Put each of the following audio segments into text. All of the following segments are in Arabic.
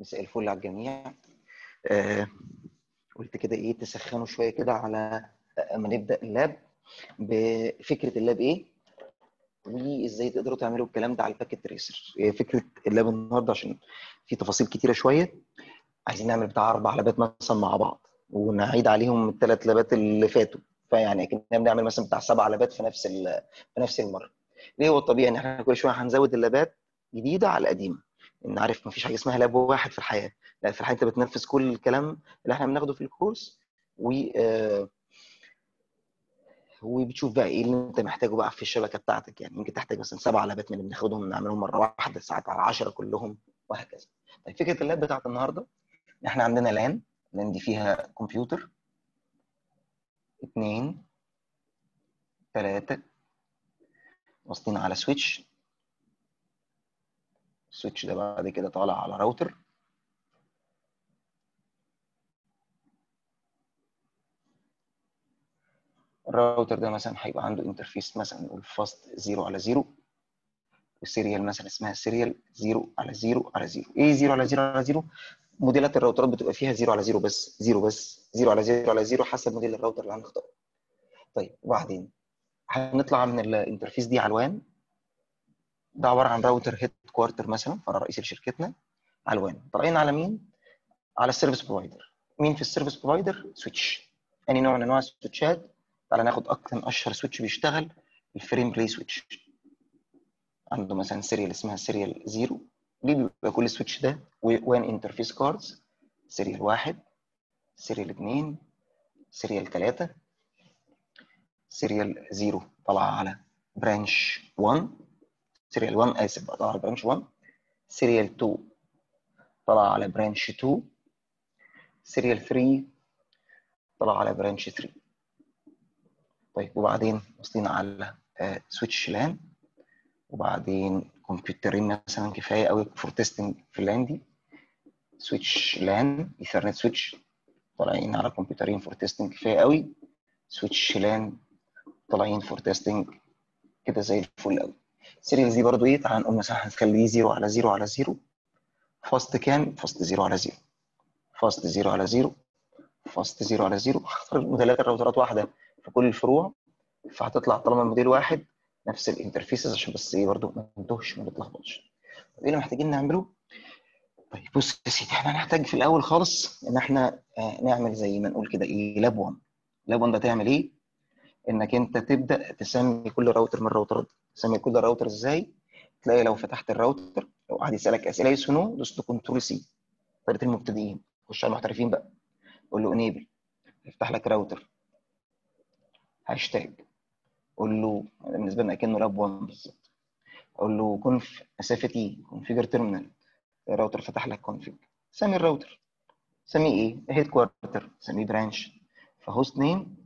مساء الفل على الجميع. آه قلت كده إيه تسخنوا شوية كده على اما نبدأ ال lab بفكرة ال lab إيه؟ وإزاي تقدروا تعملوا الكلام ده على ال Packet Tracer. فكرة ال lab النهارده عشان في تفاصيل كتيرة شوية. عايزين نعمل بتاع أربع لابات مثلا مع بعض ونعيد عليهم الثلاث لابات اللي فاتوا. فيعني كنا بنعمل مثلا بتاع سبع لابات في نفس في نفس المرة. ليه هو الطبيعي؟ إن إحنا كل شوية هنزود اللابات جديدة على القديمة. إن عارف مفيش حاجة اسمها لاب واحد في الحياة. لا في الحياة أنت بتنفذ كل الكلام اللي إحنا بناخده في الكورس و آه وبتشوف بقى إيه اللي أنت محتاجه بقى في الشبكة بتاعتك. يعني يمكن تحتاج مثلا سبع لابات من اللي بناخدهم نعملهم مرة واحدة ساعات على 10 كلهم وهكذا. طيب فكرة اللاب بتاعت النهارده إحنا عندنا لأن لأن دي فيها كمبيوتر. اثنين ثلاثة واصلين على switch. ال switch ده بعد كده طالع على router. ال router ده مثلا هيبقى عنده interface مثلا نقول fast 0 على 0 وال serial مثلا اسمها serial 0 على 0 على 0 إيه 0 على 0 على 0 موديلات الراوترات بتبقى فيها 0 على 0 بس 0 بس 0 على 0 على 0 حسب موديل الراوتر اللي هنختاره. طيب وبعدين هنطلع من ال interface دي على ال WAN. ده عبارة عن router headquarter مثلا فرع رئيسي لشركتنا ال WAN. طالعين على مين؟ على ال service provider مين في ال service provider؟ switch اني نوع من أنواع السويتشات؟ تعالى ناخد أكتر أشهر switch بيشتغل ال frame relay switch عنده مثلا serial اسمها serial 0 دي بيبقى كل switch ده؟ WAN interface cards serial 1 serial 2 serial 3 serial 0 طالعه على branch 1 serial 1 اسف بقى على branch 1 serial 2 طالعه على branch 2 serial 3 طلع على branch 3 طيب وبعدين واصلين على switch LAN وبعدين كمبيوترين مثلا كفاية قوي for testing في ال LAN دي. switch LAN Ethernet switch طالعين على كمبيوترين for testing كفاية قوي switch LAN طالعين for testing كده زي الفل قوي serial دي برضو إيه؟ تعال نقول مثلا هنخليه 0 على 0 على 0 fast كام؟ fast 0 على 0 fast 0 على 0 fast 0 على 0 هختار موديلات الراوترات واحدة في كل الفروع. فهتطلع طالما الموديل واحد نفس ال interfaces عشان بس إيه؟ برضه ما نتوهش ما نتلخبطش طب إيه اللي محتاجين نعمله؟ طيب بص يا سيدي إحنا هنحتاج في الأول خالص إن إحنا نعمل زي ما نقول كده إيه؟ lab 1 lab 1 ده تعمل إيه؟ إنك أنت تبدأ تسمي كل راوتر من الراوترات تسمي كل راوتر إزاي؟ تلاقي لو فتحت الراوتر لو قعد يسألك أسئلة yes no دوس control C. طريقه المبتدئين خش على المحترفين بقى. قول له enable يفتح لك راوتر. هاشتاج. قول له بالنسبة لنا كانه lab 1 بالظبط. قول له conf مسافه اي configure terminal الراوتر فتح لك config سمي الراوتر. سميه إيه؟ headquarter سميه branch ف hostname.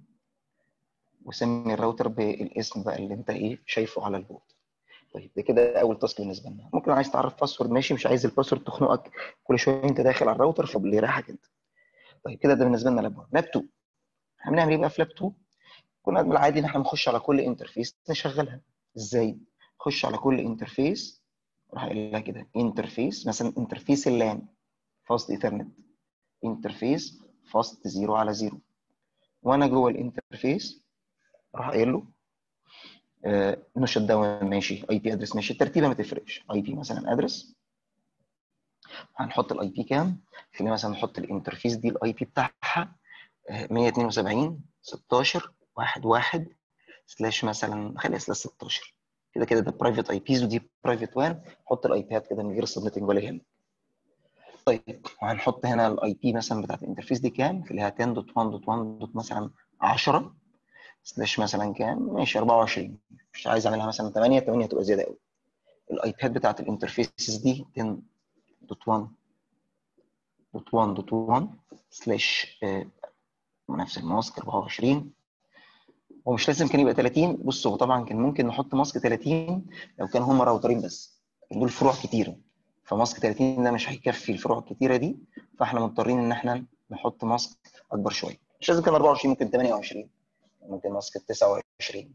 وسمي الراوتر بالاسم بقى اللي انت إيه شايفه على ال board. طيب ده كده أول task بالنسبة لنا. ممكن عايز تعرف password ماشي مش عايز ال password تخنقك كل شوية انت داخل على الراوتر فاللي يريحك انت. طيب كده ده بالنسبة لنا lab 1 lab 2 هنعمل إيه بقى في lab 2 كنا بالعادي ان إحنا بنخش على كل interface نشغلها. إزاي؟ نخش على كل interface راح قايل لها كده interface مثلا interface ال LAN fast ethernet interface fast 0 على 0 وأنا جوه ال interface راح قايل له آه no shutdown ماشي IP address ماشي. الترتيبه ما تفرقش. IP مثلا address هنحط ال IP كام؟ خلينا مثلا نحط ال interface دي ال IP بتاعها 172 16 واحد واحد slash مثلا خليها slash 16 كده كده ده private IPs ودي private WAN. حط ال IPات كده من غير subnetting ولا يهمك طيب وهنحط هنا ال IP مثلا بتاعت ال interface دي كام؟ خليها 10.1.1. مثلا 10 slash مثلا كام؟ ماشي 24 مش عايز أعملها مثلا 8 8 تبقى زيادة قوي ال IPات بتاعت ال interfaces دي 10.1.1.1 slash نفس ال mask 24 هو مش لازم كان يبقى 30 بص هو طبعا كان ممكن نحط mask 30 لو كان هم راوترين بس. دول فروع كتيرة. ف mask 30 ده مش هيكفي الفروع الكتيرة دي. فاحنا مضطرين إن إحنا نحط mask أكبر شوية. مش لازم كان 24 ممكن 28 ممكن mask 29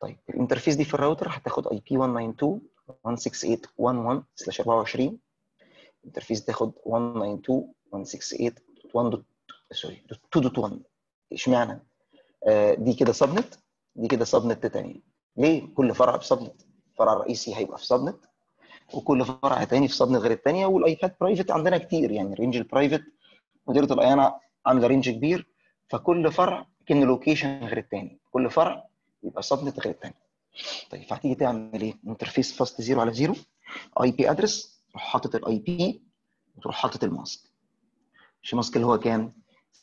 طيب ال interface دي في الراوتر هتاخد IP 192 168.1.1/24 ال interface تاخد 192.168.1. sorry 2.1 اشمعنى؟ آه دي كده subnet دي كده subnet تاني ليه؟ كل فرع ب subnet الفرع الرئيسي هيبقى في subnet وكل فرع تاني في subnet غير الثانية وال IPات private عندنا كتير يعني range ال private مديرة ال IANA عاملة range كبير فكل فرع كان location غير الثاني كل فرع يبقى subnet غير الثاني طيب فهتيجي تعمل إيه؟ interface fast zero على zero IP address تروح حاطط ال IP وتروح حاطط ال mask مش ال mask اللي هو كام؟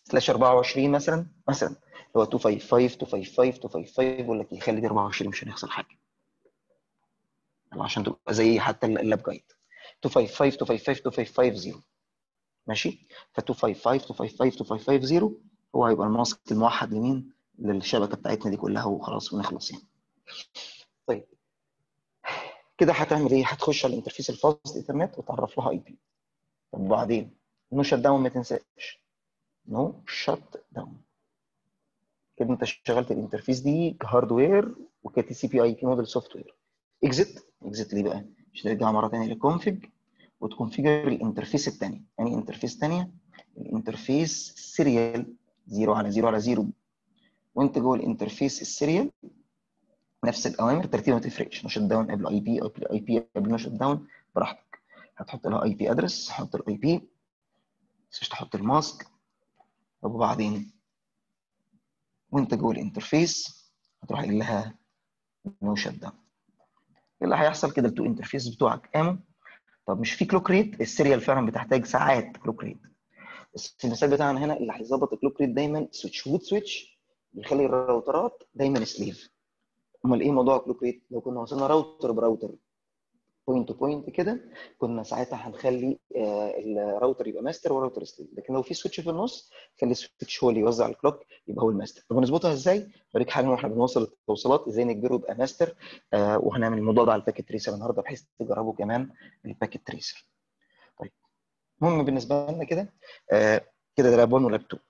slash 24 مثلا مثلا اللي هو 255 255 255 بقول لك يخلي دي 24 مش هيحصل حاجة. عشان تبقى زي حتى ال lab guide 255 255 2550 ماشي؟ ف 255 255 2550 هو هيبقى ال mask الموحد لمين؟ للشبكة بتاعتنا دي كلها وخلاص ونخلص يعني. طيب كده هتعمل إيه؟ هتخش على ال interface ال fast ethernet وتعرف لها IP. طب وبعدين no shutdown ما تنساش. no shutdown. كده أنت شغلت ال interface دي ك hardware وك TCP/IP model software. exit exit ليه بقى؟ مش ترجع مرة ثانية لل config وت configure ال interface الثانية يعني interface ثانية ال interface serial 0 على 0 على 0 وانت جوه ال interface ال serial نفس الأوامر ترتيبها ما تفرقش. no shutdown قبل IP IP قبل no shutdown براحتك. هتحط لها IP address حط ال IP مش تحط ال mask طب وبعدين؟ وانت جوه ال interface هتروح قايل لها no shutdown اللي هيحصل كده؟ ال two interface بتوعك قاموا طب مش في clock rate ال serial فعلا بتحتاج ساعات clock rate بس المثال بتاعنا هنا اللي هيظبط ال clock rate دايما switch وود switch بيخلي الراوترات دايما slave أمال إيه موضوع ال clock rate؟ لو كنا وصلنا راوتر براوتر point to point كده كنا ساعتها هنخلي الراوتر يبقى ماستر وراوتر slave لكن لو في switch في النص خلي ال switch هو اللي يوزع ال clock يبقى هو الماستر طب هنظبطها إزاي؟ اوريك حاجة وإحنا بنوصل التوصيلات إزاي نجبره يبقى ماستر آه وهنعمل الموضوع ده على ال packet tracer النهارده بحيث تجربوا كمان ال packet tracer المهم بالنسبة لنا كده آه كده ده lab 1 و lab 2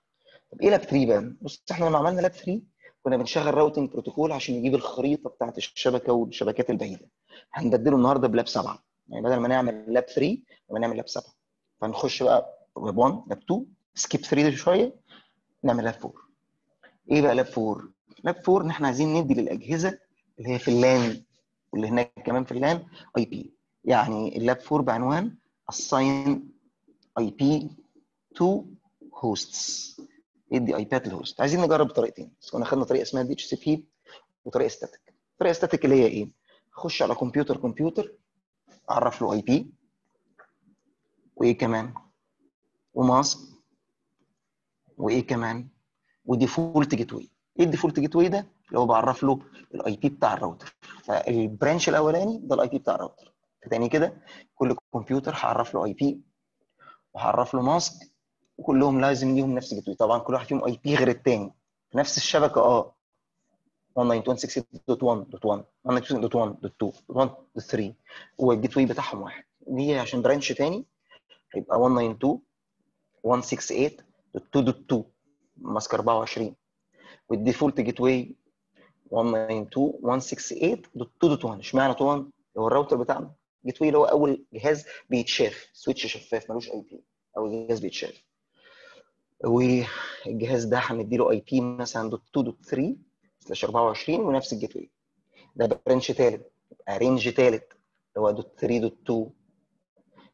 طب إيه lab 3 بقى؟ بص إحنا لما عملنا lab 3 كنا بنشغل routing protocol عشان يجيب الخريطة بتاعت الشبكة والشبكات البعيدة. هنبدله النهارده ب lab 7 يعني بدل ما نعمل lab 3 لما نعمل lab 7 فنخش بقى lab 1 lab 2 skip 3 دي شوية نعمل lab 4 إيه بقى lab 4 lab 4 إن إحنا عايزين ندي للأجهزة اللي هي في ال LAN واللي هناك كمان في ال LAN IP يعني ال lab 4 بعنوان assign IP to hosts. يدي IPات لل host عايزين نجرب طريقتين. بس كنا خدنا طريقة اسمها DHCP وطريقة static الطريقة static اللي هي إيه؟ أخش على كمبيوتر كمبيوتر أعرف له IP وإيه كمان؟ و mask وإيه كمان؟ و default gateway إيه ال default gateway ده؟ اللي هو بعرف له ال IP بتاع الراوتر. فال branch الأولاني ده ال IP بتاع الراوتر. تاني كده كل كمبيوتر هعرف له IP وهعرف له mask وكلهم لازم ليهم نفس ال gateway طبعا كل واحد فيهم IP غير الثاني في نفس الشبكة آه. 192.168.1 وال gateway بتاعهم واحد. دي عشان branch ثاني هيبقى 192.168.2.2 mask 24 وال default gateway 192.168.2.1 اشمعنى 2 هو الراوتر بتاعنا gateway اللي هو أول جهاز بيتشاف switch شفاف ملوش IP. اول جهاز بيتشاف والجهاز ده هنديله IP مثلا dot 2 dot 3 slash 24 ونفس ال gateway ده branch ثالث يبقى range ثالث اللي هو dot 3 dot 2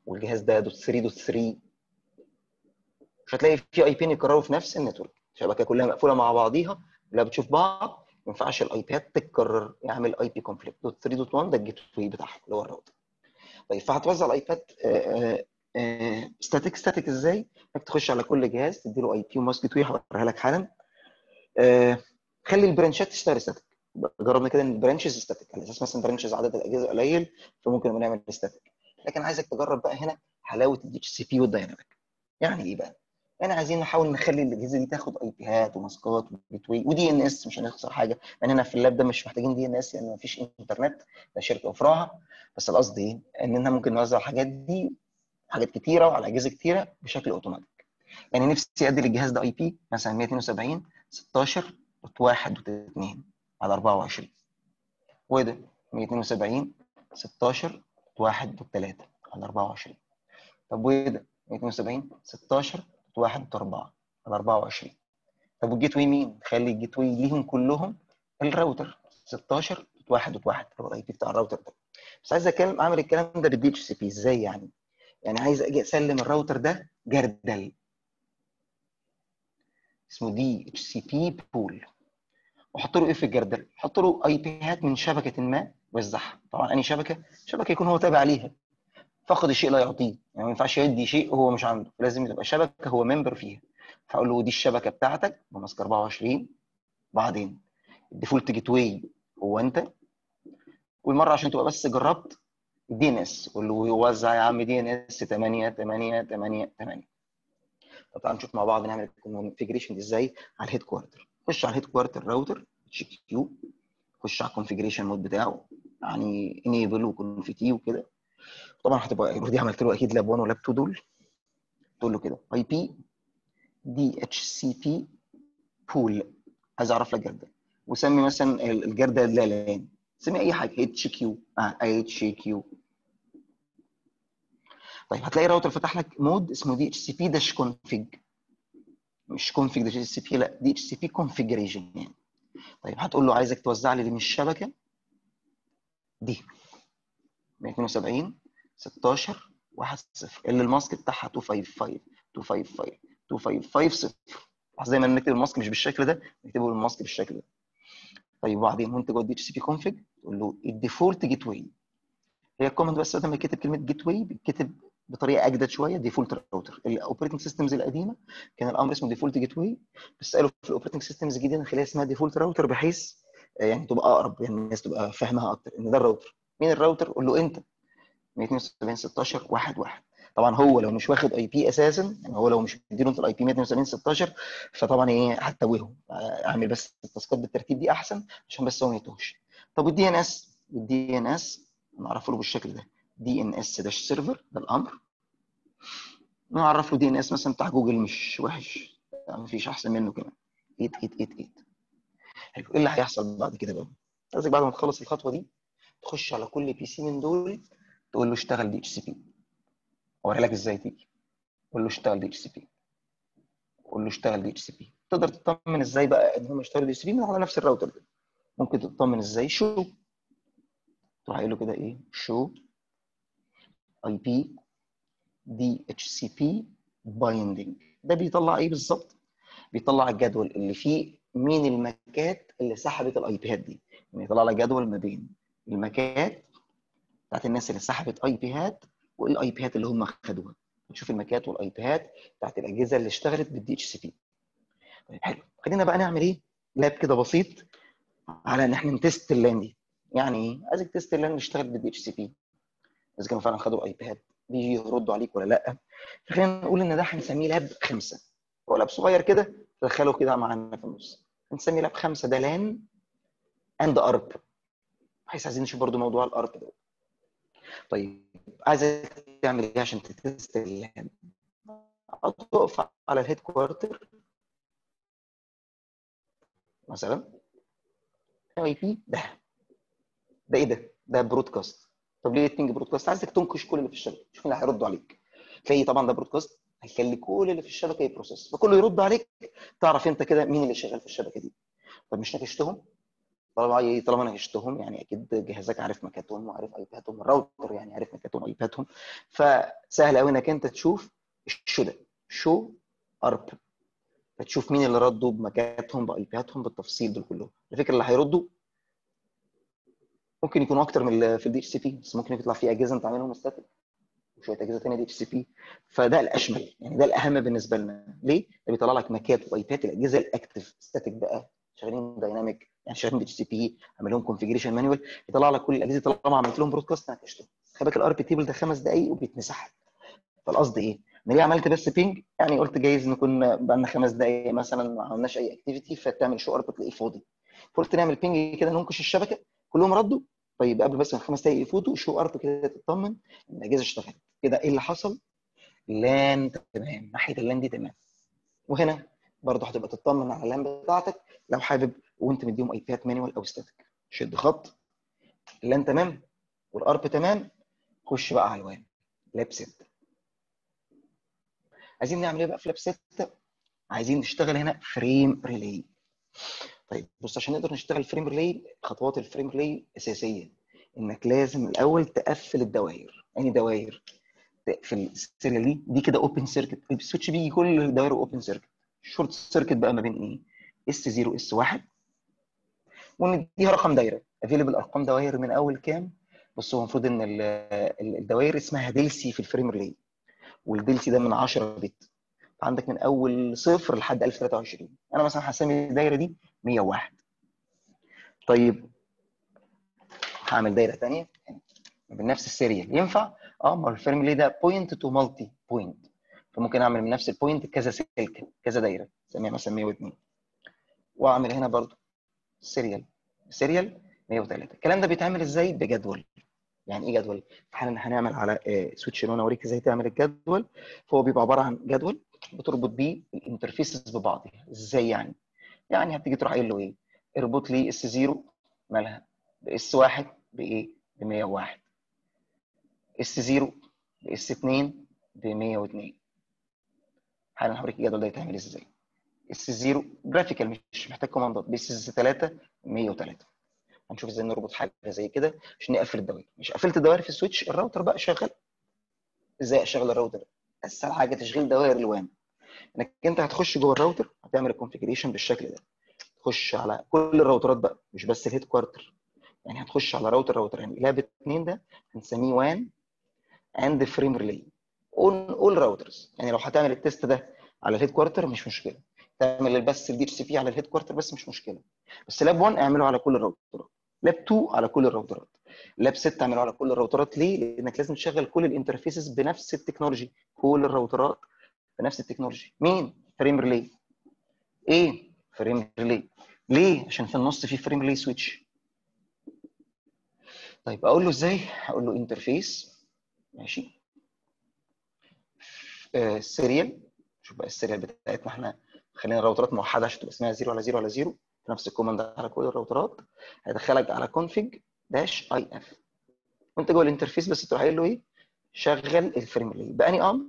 والجهاز ده dot 3 dot 3 مش هتلاقي في IP يكرروا في نفس ال network. الشبكة كلها مقفولة مع بعضيها لا بتشوف بعض ما ينفعش ال IP ات تتكرر يعمل IP conflict dot 3 dot 1 ده ال gateway بتاعهم اللي هو الراوتر. طيب فهتوزع ال IP هات static static إزاي؟ إنك تخش على كل جهاز تديله IP و mask gateway هوريها لك حالا. آه خلي ال branch ات تشتغل static جربنا كده إن ال branches static على أساس مثلا branches عدد الأجهزة قليل فممكن نعمل static لكن عايزك تجرب بقى هنا حلاوة ال DHCP وال dynamic يعني إيه بقى؟ يعني عايزين نحاول نخلي الأجهزة دي تاخد IP هات و mask ات و gateway و DNS مش هنخسر حاجة. لأن هنا في ال lab ده مش محتاجين DNS لأن مفيش إنترنت ده شركة افراها بس القصد إيه؟ اننا ممكن نوزع الحاجات دي حاجات كتيرة وعلى أجهزة كتيرة بشكل أوتوماتيك. يعني نفسي أدي للجهاز ده IP مثلا 172 16 1 2 على 24 وده 172 16 1 3 على 24 طب وإيه ده؟ 172 16 1 4 على 24 طب وال gateway مين؟ خلي ال gateway ليهم كلهم الراوتر 16 1 1 هو ال IP بتاع الراوتر ده. بس عايز أتكلم أعمل الكلام ده بال DHCP إزاي يعني؟ يعني عايز أجي أسلم الراوتر ده جردل. اسمه DHCP pool واحط له إيه في الجردل؟ أحط له IP ات من شبكة أوزعها. طبعا اني شبكة؟ شبكة يكون هو تابع ليها. فاقد الشيء لا يعطيه. يعني ما ينفعش يدي شيء هو مش عنده. لازم تبقى شبكة هو member فيها. فأقول له دي الشبكة بتاعتك. ب mask 24 بعدين ال default gateway هو أنت. والمرة عشان تبقى بس جربت DNS قول له وزع يا عم DNS 8 8 8 8 طب تعالوا نشوف مع بعض نعمل ال configuration دي إزاي على ال headquarter خش على ال headquarter router HQ خش على ال configuration mode بتاعه يعني enable و conf t وكده. طبعا هتبقى already عملت له أكيد lab 1 و lab 2 دول. تقول له كده اي بي دي اتش سي بي بول عايز أعرف لك جردل وسمي مثلا الجردل ده LAN سمي أي حاجة HQ آه HQ طيب هتلاقي الراوتر فتح لك mode اسمه DHCP dash config مش config dash CP لا DHCP configuration يعني. طيب هتقول له عايزك توزع لي من الشبكه دي 172 16 1 0 اللي ال mask بتاعها 255 255 255 0 زي ما نكتب ال mask مش بالشكل ده نكتبه ال mask بالشكل ده. طيب وبعدين وانت جوه ال DHCP config تقول له ال default gateway هي ال command بس لما يكتب كلمة gateway بيتكتب بطريقة أجدد شوية default router ال operating systems القديمة كان الأمر اسمه default gateway بس قالوا في ال operating systems الجديده نخليها اسمها default router بحيث يعني تبقى أقرب يعني الناس تبقى فاهمها أكتر. إن ده الراوتر مين الراوتر قول له أنت. 172 16 1 1 طبعا هو لو مش واخد IP أساسا يعني هو لو مش مديله أنت ال IP 172 16 فطبعا إيه هتتوهه. أعمل بس ال task ات بالترتيب دي أحسن عشان بس هو ما يتوهش. طب وال DNS وال DNS نعرفه له بالشكل ده. DNS dash server ده الأمر. نعرف له DNS مثلا بتاع جوجل مش وحش. ما فيش أحسن منه كمان. 8888 حلو. إيه اللي هيحصل بعد كده بقى؟ عايزك بعد ما تخلص الخطوة دي تخش على كل PC من دول تقول له اشتغل DHCP أوري لك إزاي تيجي. قول له اشتغل DHCP قول له اشتغل DHCP تقدر تطمن إزاي بقى إن هم يشتغلوا DHCP على نفس الراوتر ده. ممكن تطمن إزاي show؟ تروح قايل له كده إيه؟ show؟ IP DHCP binding ده بيطلع إيه بالظبط؟ بيطلع الجدول اللي فيه مين ال MAC ات اللي سحبت ال IP ات دي. يعني يطلع لك جدول ما بين ال MAC ات بتاعت الناس اللي سحبت IP ات وال IP ات اللي هم خدوها. تشوف ال MAC ات وال IP ات بتاعت الأجهزة اللي اشتغلت بال DHCP طيب حلو. خلينا بقى نعمل إيه؟ lab كده بسيط على إن إحنا ن test ال LAN دي. يعني إيه؟ عايزك ت test ال LAN اللي اشتغلت بال DHCP إذا كانوا فعلا خدوا IP ات بيجي يردوا عليك ولا لأ؟ فخلينا نقول إن ده هنسميه lab خمسة. هو lab صغير كده تدخله كده معانا في النص. هنسميه lab خمسة ده LAN and ARP بحيث عايزين نشوف برضو موضوع ال ARP ده. طيب عايزك تعمل إيه عشان ت test ال LAN تقف على ال headquarter مثلا IP ده؟ ده إيه ده؟ ده broadcast طب ليه ال ping broadcast؟ عايزك تنكش كل اللي في الشبكة شوف اللي هيردوا عليك. تلاقي طبعا ده broadcast هيخلي كل اللي في الشبكة ي process فكله يرد عليك تعرف انت كده مين اللي شغال في الشبكة دي. طب مش نكشتهم؟ طالما طالما نكشتهم يعني أكيد جهازك عارف MAC اتهم وعارف IP اتهم الراوتر يعني عارف MAC اتهم IP اتهم فسهل قوي إنك أنت تشوف ال show ده show ARP. فتشوف مين اللي ردوا بمكاتهم بأيبادهم بالتفصيل دول كلهم. الفكرة اللي هيردوا ممكن يكونوا أكتر من في ال DHCP بس ممكن يطلع في أجهزة أنت عاملهم static وشوية أجهزة ثانية DHCP فده الأشمل يعني ده الأهم بالنسبة لنا ليه؟ ده بيطلع لك MAC ات و IP ات الأجهزة ال active static بقى شغالين dynamic يعني شغالين DHCP عامل لهم configuration manual يطلع لك كل الأجهزة طالما عملت لهم broadcast نكشتهم خلي بالك ال ARP table ده خمس دقائق وبيتمسح فالقصد إيه؟ أنا ليه عملت بس ping؟ يعني قلت جايز نكون بقى لنا خمس دقائق مثلا ما عملناش أي activity فتعمل show ARP تلاقيه فاضي فقلت نعمل ping كده ننكش الشبكة كلهم ردوا. طيب قبل بس خمس دقائق يفوتوا show ARP كده تطمن إن الأجهزة اشتغلت. كده إيه اللي حصل؟ لأن تمام. ناحية ال LAN دي تمام. وهنا برضه هتبقى تطمن على ال LAN بتاعتك لو حابب وأنت مديهم IP ات manual أو static شد خط ال LAN تمام. وال ARP تمام. خش بقى على ال WAN. lab ست عايزين نعمل إيه بقى في lab 6 عايزين نشتغل هنا frame relay طيب بص عشان نقدر نشتغل frame relay خطوات ال frame relay أساسية. إنك لازم الأول تقفل الدوائر. يعني دوائر؟ في ال serial دي دي كده open circuit ال switch بيجي كل الدوائر open circuit ال short circuit بقى ما بين إيه؟ S 0 S 1 ونديها رقم دايرة. available أرقام دوائر من أول كام؟ بص هو المفروض إن الدوائر اسمها DLCI في ال frame relay وال DLCI ده من 10 bit عندك من أول صفر لحد 1023 أنا مثلا هسمي الدايرة دي 101 طيب هعمل دايرة ثانية بنفس ال serial. ينفع؟ آه ما ال frame relay ده point to multipoint فممكن أعمل من نفس ال point كذا سلك كذا دايرة. اسميها مثلا 102 وأعمل هنا برضو serial. serial 103 الكلام ده بيتعمل إزاي؟ بجدول. يعني إيه جدول؟ حالا هنعمل على switch أنا أوريك إزاي تعمل الجدول. فهو بيبقى عبارة عن جدول بتربط بيه ال interfaces ببعضها إزاي يعني؟ يعني هتيجي تروح قايل له إيه؟ اربط لي S 0 مالها ب S 1 بإيه؟ ب 101 S 0 ب S 2 ب 102 حالا هوريك الجدول ده يتعمل إزاي؟ S 0 graphical مش محتاج command ات بس 3 103 هنشوف إزاي نربط حاجة زي كده. عشان نقفل الدوائر. مش قفلت الدوائر في ال switch؟ الراوتر بقى شغال. إزاي أشغل الراوتر؟ أسهل حاجة تشغيل دوائر ال WAN. إنك أنت هتخش جوه الراوتر هتعمل ال configuration بالشكل ده. تخش على كل الراوترات بقى مش بس ال headquarter يعني هتخش على router router. يعني lab اثنين ده هنسميه WAN and frame relay on all routers يعني لو هتعمل ال test ده على ال headquarter مش مشكلة. تعمل بس ال DHCP على ال headquarter بس مش مشكلة. بس lab 1 اعمله على كل الراوترات. lab 2 على كل الراوترات. lab 6 اعمله على كل الراوترات. ليه؟ لأنك لازم تشغل كل ال interfaces بنفس ال technology كل الراوترات بنفس ال technology. مين؟ frame relay. إيه؟ frame relay؟ ليه؟ عشان في النص في frame relay switch. طيب أقول له إزاي؟ أقول له interface ماشي. آه serial شوف بقى ال serial بتاعتنا إحنا. خلينا الراوترات موحدة عشان تبقى اسمها 0 على 0 على 0 نفس ال command على كل الراوترات. هيدخلك على config داش اي اف وأنت جوه ال interface بس تروح قايل له إيه؟ شغل ال frame relay. بأني أمر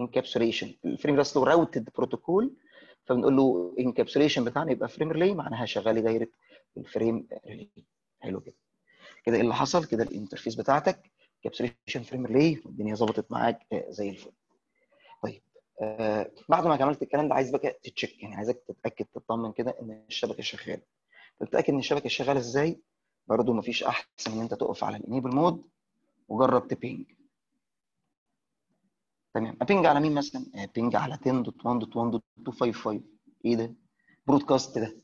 encapsulation ال frame relay اصله routed protocol فبنقول له encapsulation بتاعنا يبقى frame relay معناها شغال لي دايره ال frame relay حلو كده كده إيه اللي حصل؟ كده ال interface بتاعتك encapsulation frame relay والدنيا ظبطت معاك زي الفل. طيب آه بعد ما عملت الكلام ده عايز بقى ت check يعني عايزك تتأكد تطمن كده إن الشبكة شغالة. تتأكد إن الشبكة شغالة إزاي؟ برضه مفيش أحسن من أنت تقف على ال enable mode وجرب ت ping تمام. ا ping على مين مثلا؟ ا ping على 10.1.1.255 إيه ده؟ broadcast ده.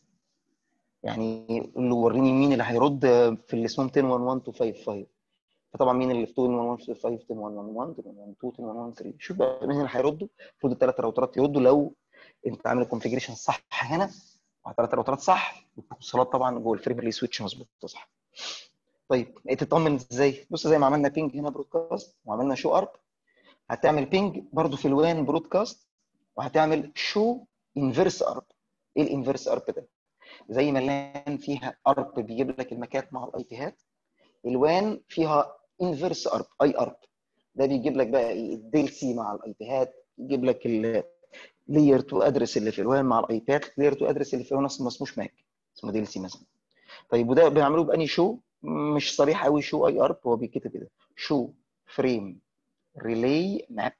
يعني قول له وريني مين اللي هيرد في اللي اسمهم 10.1.1.255 فطبعا مين اللي في 10.1.1.5 10.1.1 10.1.2 10.1.3 شوف بقى مين اللي هيردوا المفروض الثلاث راوترات يردوا. لو أنت عامل ال configuration صح هنا ثلاث راوترات صح والوصلات طبعا جوه ال frame relay switch مظبوط صح. طيب تطمن إزاي؟ بص زي ما عملنا ping هنا broadcast وعملنا show ARP هتعمل ping برضو في ال WAN broadcast وهتعمل show inverse ARP إيه ال inverse ARP ده؟ زي ما ال LAN فيها ARP بيجيب لك ال MAC ات مع ال IP هات ال WAN فيها inverse ARP I ARP ده بيجيب لك بقى ال DLCI مع ال IP هات يجيب لك ال layer two address اللي في ال WAN مع ال IP ات ال layer two address اللي في ال WAN ما اسموش MAC اسمه DLCI مثلا. طيب وده بنعمله بأني show مش صريح قوي show ARP هو بيتكتب كده show frame relay map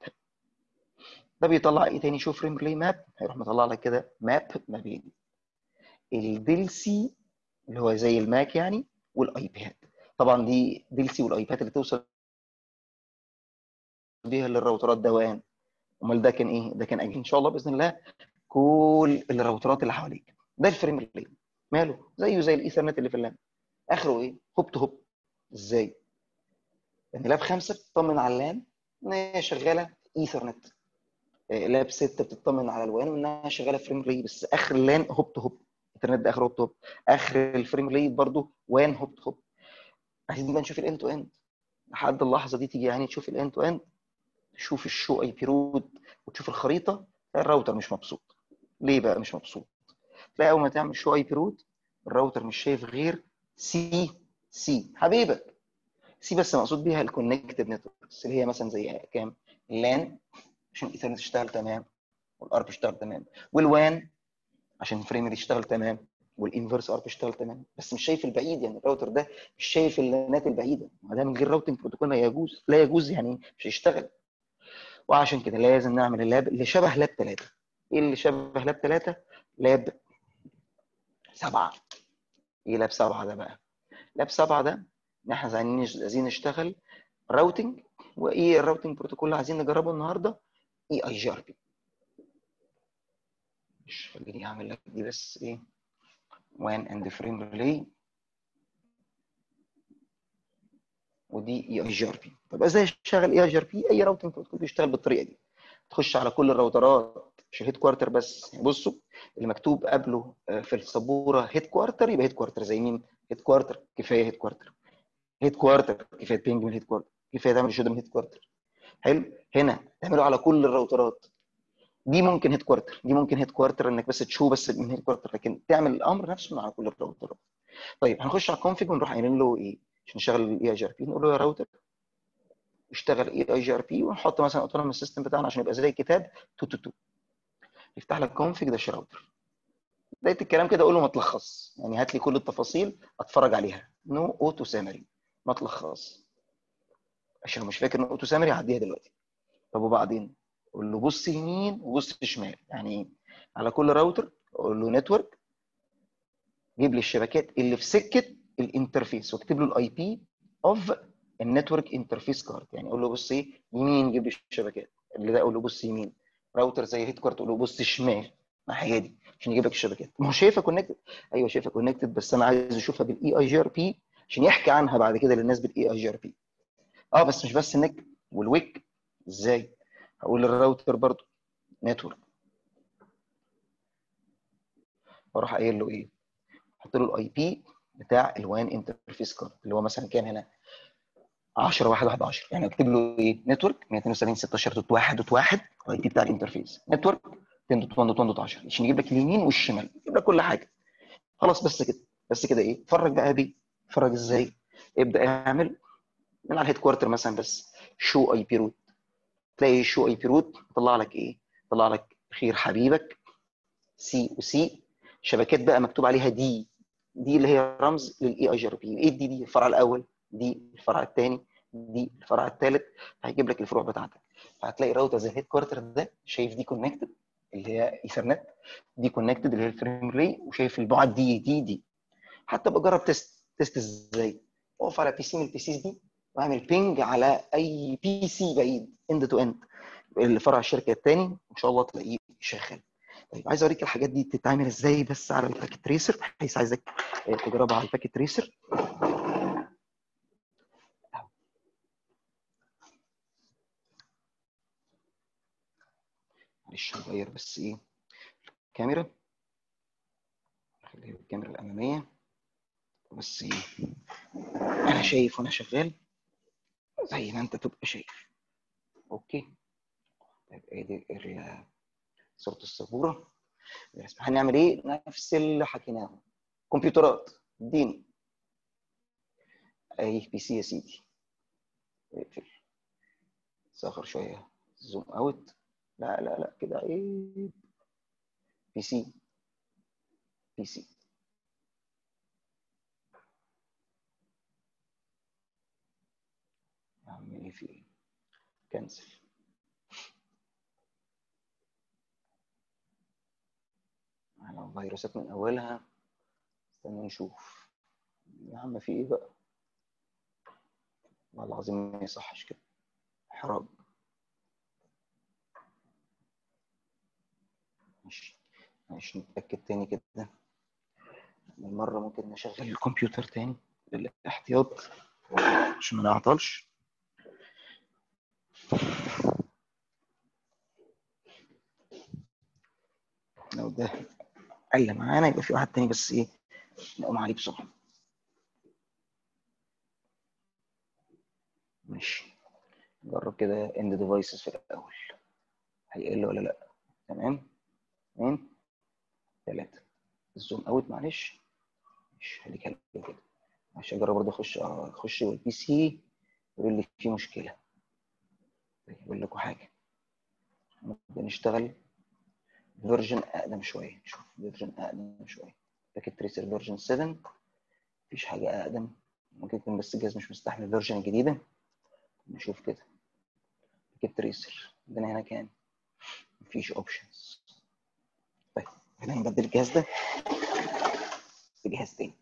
ده بيطلع إيه تاني؟ show frame relay map هيروح مطلع لك كده map ما بين ال DLCI اللي هو زي ال MAC يعني وال IP طبعا دي DLCI وال IP اللي توصل بيها للراوترات دوام. أمال ده كان إيه؟ ده كان إن شاء الله بإذن الله كل الراوترات اللي حواليك. ده ال frame relay ماله؟ زيه زي الايثرنت اللي في ال LAN آخره إيه؟ hop to hop. إزاي؟ يعني lab خمسة بتطمن على ال LAN ان هي شغالة Ethernet. lab 6 بتطمن على ال WAN وإنها شغالة frame relay بس آخر ال LAN hop hop. الإنترنت ده آخر hop hop. آخر ال frame relay برضه WAN hop hop. عايزين بقى نشوف ال end to end لحد اللحظة دي تيجي يعني تشوف ال end to end تشوف ال show IP route وتشوف الخريطة الراوتر مش مبسوط. ليه بقى مش مبسوط؟ تلاقي أول ما تعمل show IP route ال router مش شايف غير C C حبيبك C بس مقصود بيها ال connected networks اللي هي مثلا زي كام؟ لأن عشان الايثرنت يشتغل تمام وال ARP يشتغل تمام وال WAN عشان ال frame يشتغل تمام وال inverse ARP يشتغل تمام. بس مش شايف البعيد يعني الراوتر ده مش شايف اللانات البعيده ما ده من غير routing protocol لا يجوز لا يجوز يعني مش هيشتغل. وعشان كده لازم نعمل ال lab اللي شبه lab 3 إيه اللي شبه lab 3 lab 7 إيه lab 7 ده بقى؟ lab 7 ده ان إحنا عايزين نشتغل routing وايه ال routing protocol اللي عايزين نجربه النهارده اي اي جي ار بي مش خليني اعمل لك دي بس إيه WAN and frame relay. ودي اي اي جي ار بي طب إزاي اشتغل اي اي جي ار بي اي راوتنج بروتوكول بيشتغل بالطريقة دي. تخش على كل الراوترات مش headquarter بس. بصوا اللي مكتوب قبله في السبورة headquarter يبقى headquarter زي مين؟ headquarter كفاية headquarter headquarter كفايه ping من headquarter كفايه تعمل show من headquarter حلو؟ هنا تعمله على كل الراوترات. دي ممكن headquarter دي ممكن headquarter إنك بس ت show بس من headquarter لكن تعمل الأمر نفسه من على كل الراوترات. طيب هنخش على ال config ونروح قايلين له إيه؟ عشان نشغل ال EIGRP نقول له يا راوتر اشتغل اي اي جي ار بي ونحط مثلا autonomous system بتاعنا عشان يبقى زي الكتاب 2 2 2 يفتح لك config dash router. بداية الكلام كده أقول له ما تلخص. يعني هات لي كل التفاصيل أتفرج عليها. no auto summary ما تلخص عشان مش فاكر auto summary هعديها دلوقتي. طب وبعدين؟ أقول له بص يمين وبص شمال. يعني إيه؟ على كل راوتر أقول له network جيب لي الشبكات اللي في سكة ال interface واكتب له ال IP of ال network interface card يعني أقول له بص إيه؟ يمين جيب لي الشبكات. اللي ده أقول له بص يمين. راوتر زي headquarter أقول له بص شمال. الناحية دي عشان يجيب لك الشبكات. ما هو شايفها connected أيوه شايفها connected بس أنا عايز اشوفها بال EIGRP عشان يحكي عنها بعد كده للناس بال EIGRP آه بس مش بس ال NIC والويك. إزاي؟ هقول للراوتر برضو. network. وأروح قايل له إيه؟ أحط له ال IP بتاع ال WAN interface card اللي هو مثلا كان هنا؟ 10 1 1 10 يعني اكتب له إيه؟ network 172 16 dot 1 dot 1 ال IP بتاع ال interface. network 10 dot 1 dot 1 dot 10 عشان يجيب لك اليمين والشمال. يجيب لك كل حاجة. خلاص بس كده. بس كده إيه؟ اتفرج بقى بيه اتفرج إزاي؟ ابدأ اعمل من على ال headquarter مثلا بس. show IP route. تلاقي show IP route طلع لك إيه؟ طلع لك خير حبيبك. C و C شبكات بقى مكتوب عليها D D اللي هي رمز لل EIGRP إيه دي دي الفرع الأول دي الفرع الثاني دي الفرع الثالث. هيجيب لك الفروع بتاعتك. فهتلاقي راوتر زي ال headquarter ده شايف دي connected اللي هي ايثرنت دي connected اللي هي ال frame re وشايف البعد D D D حتى بجرب test test إزاي؟ اقف على PC من ال PCs دي واعمل ping على أي PC بعيد end to end فرع الشركة الثاني إن شاء الله تلاقيه شغال طيب عايز أوريك الحاجات دي بتتعمل إزاي بس على ال Packet Tracer بحيث عايزك تجربها على ال Packet Tracer معلش هغير بس إيه الكاميرا. خليها الكاميرا الأمامية. بس إيه أنا شايف وأنا شغال زي ما أنت تبقى شايف. Okay؟ طيب ادي صوره السبورة. هنعمل إيه؟ نفس اللي حكيناه. كمبيوترات. اديني اي PC يا سيدي. اقفل. صغر شوية. زوم أوت. لا لا لا كده إيه بي سي بي سي اعمل إيه في إيه كنسل. على فيروسات من أولها. استنى نشوف. يا عم في إيه بقى؟ والله العظيم ما يصحش كده. إحراج. ماشي. ماشي نتأكد تاني كده. المرة ممكن نشغل الكمبيوتر تاني للاحتياط. عشان ما نعطلش. لو ده قل معانا يبقى في واحد تاني بس إيه نقوم عليه بسرعة. ماشي. نجرب كده اند ديفايسز في الأول. هيقل ولا لأ؟ تمام. اثنين ثلاثة الزوم أوت معلش. مش خليك كده. عشان أجرب برضه أخش أخش والبي سي يقول لي في يقول لكم حاجة. نبدا نشتغل version أقدم شوية. نشوف version أقدم شوية. Packet Tracer version 7 مفيش حاجة أقدم. ممكن يكون بس الجهاز مش مستحمل ال version الجديده نشوف كده. Packet Tracer عندنا هنا كام؟ مفيش options طيب هنا نبدل الجهاز ده بجهاز تاني.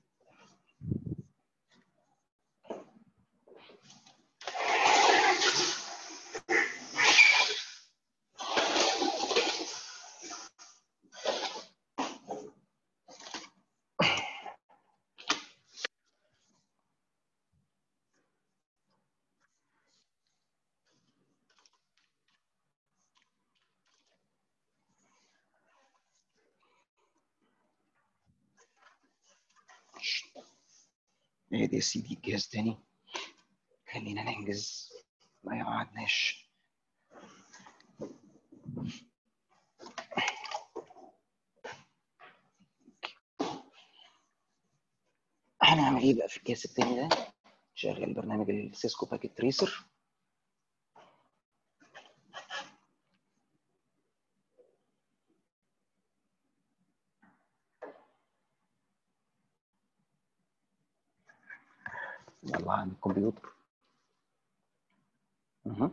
ادي يا سيدي جهاز تاني. خلينا ننجز ما قعدناش هنعمل إيه بقى في الجهاز التاني ده؟ شغل برنامج ال Cisco Packet Tracer يلا عن الكمبيوتر. أها.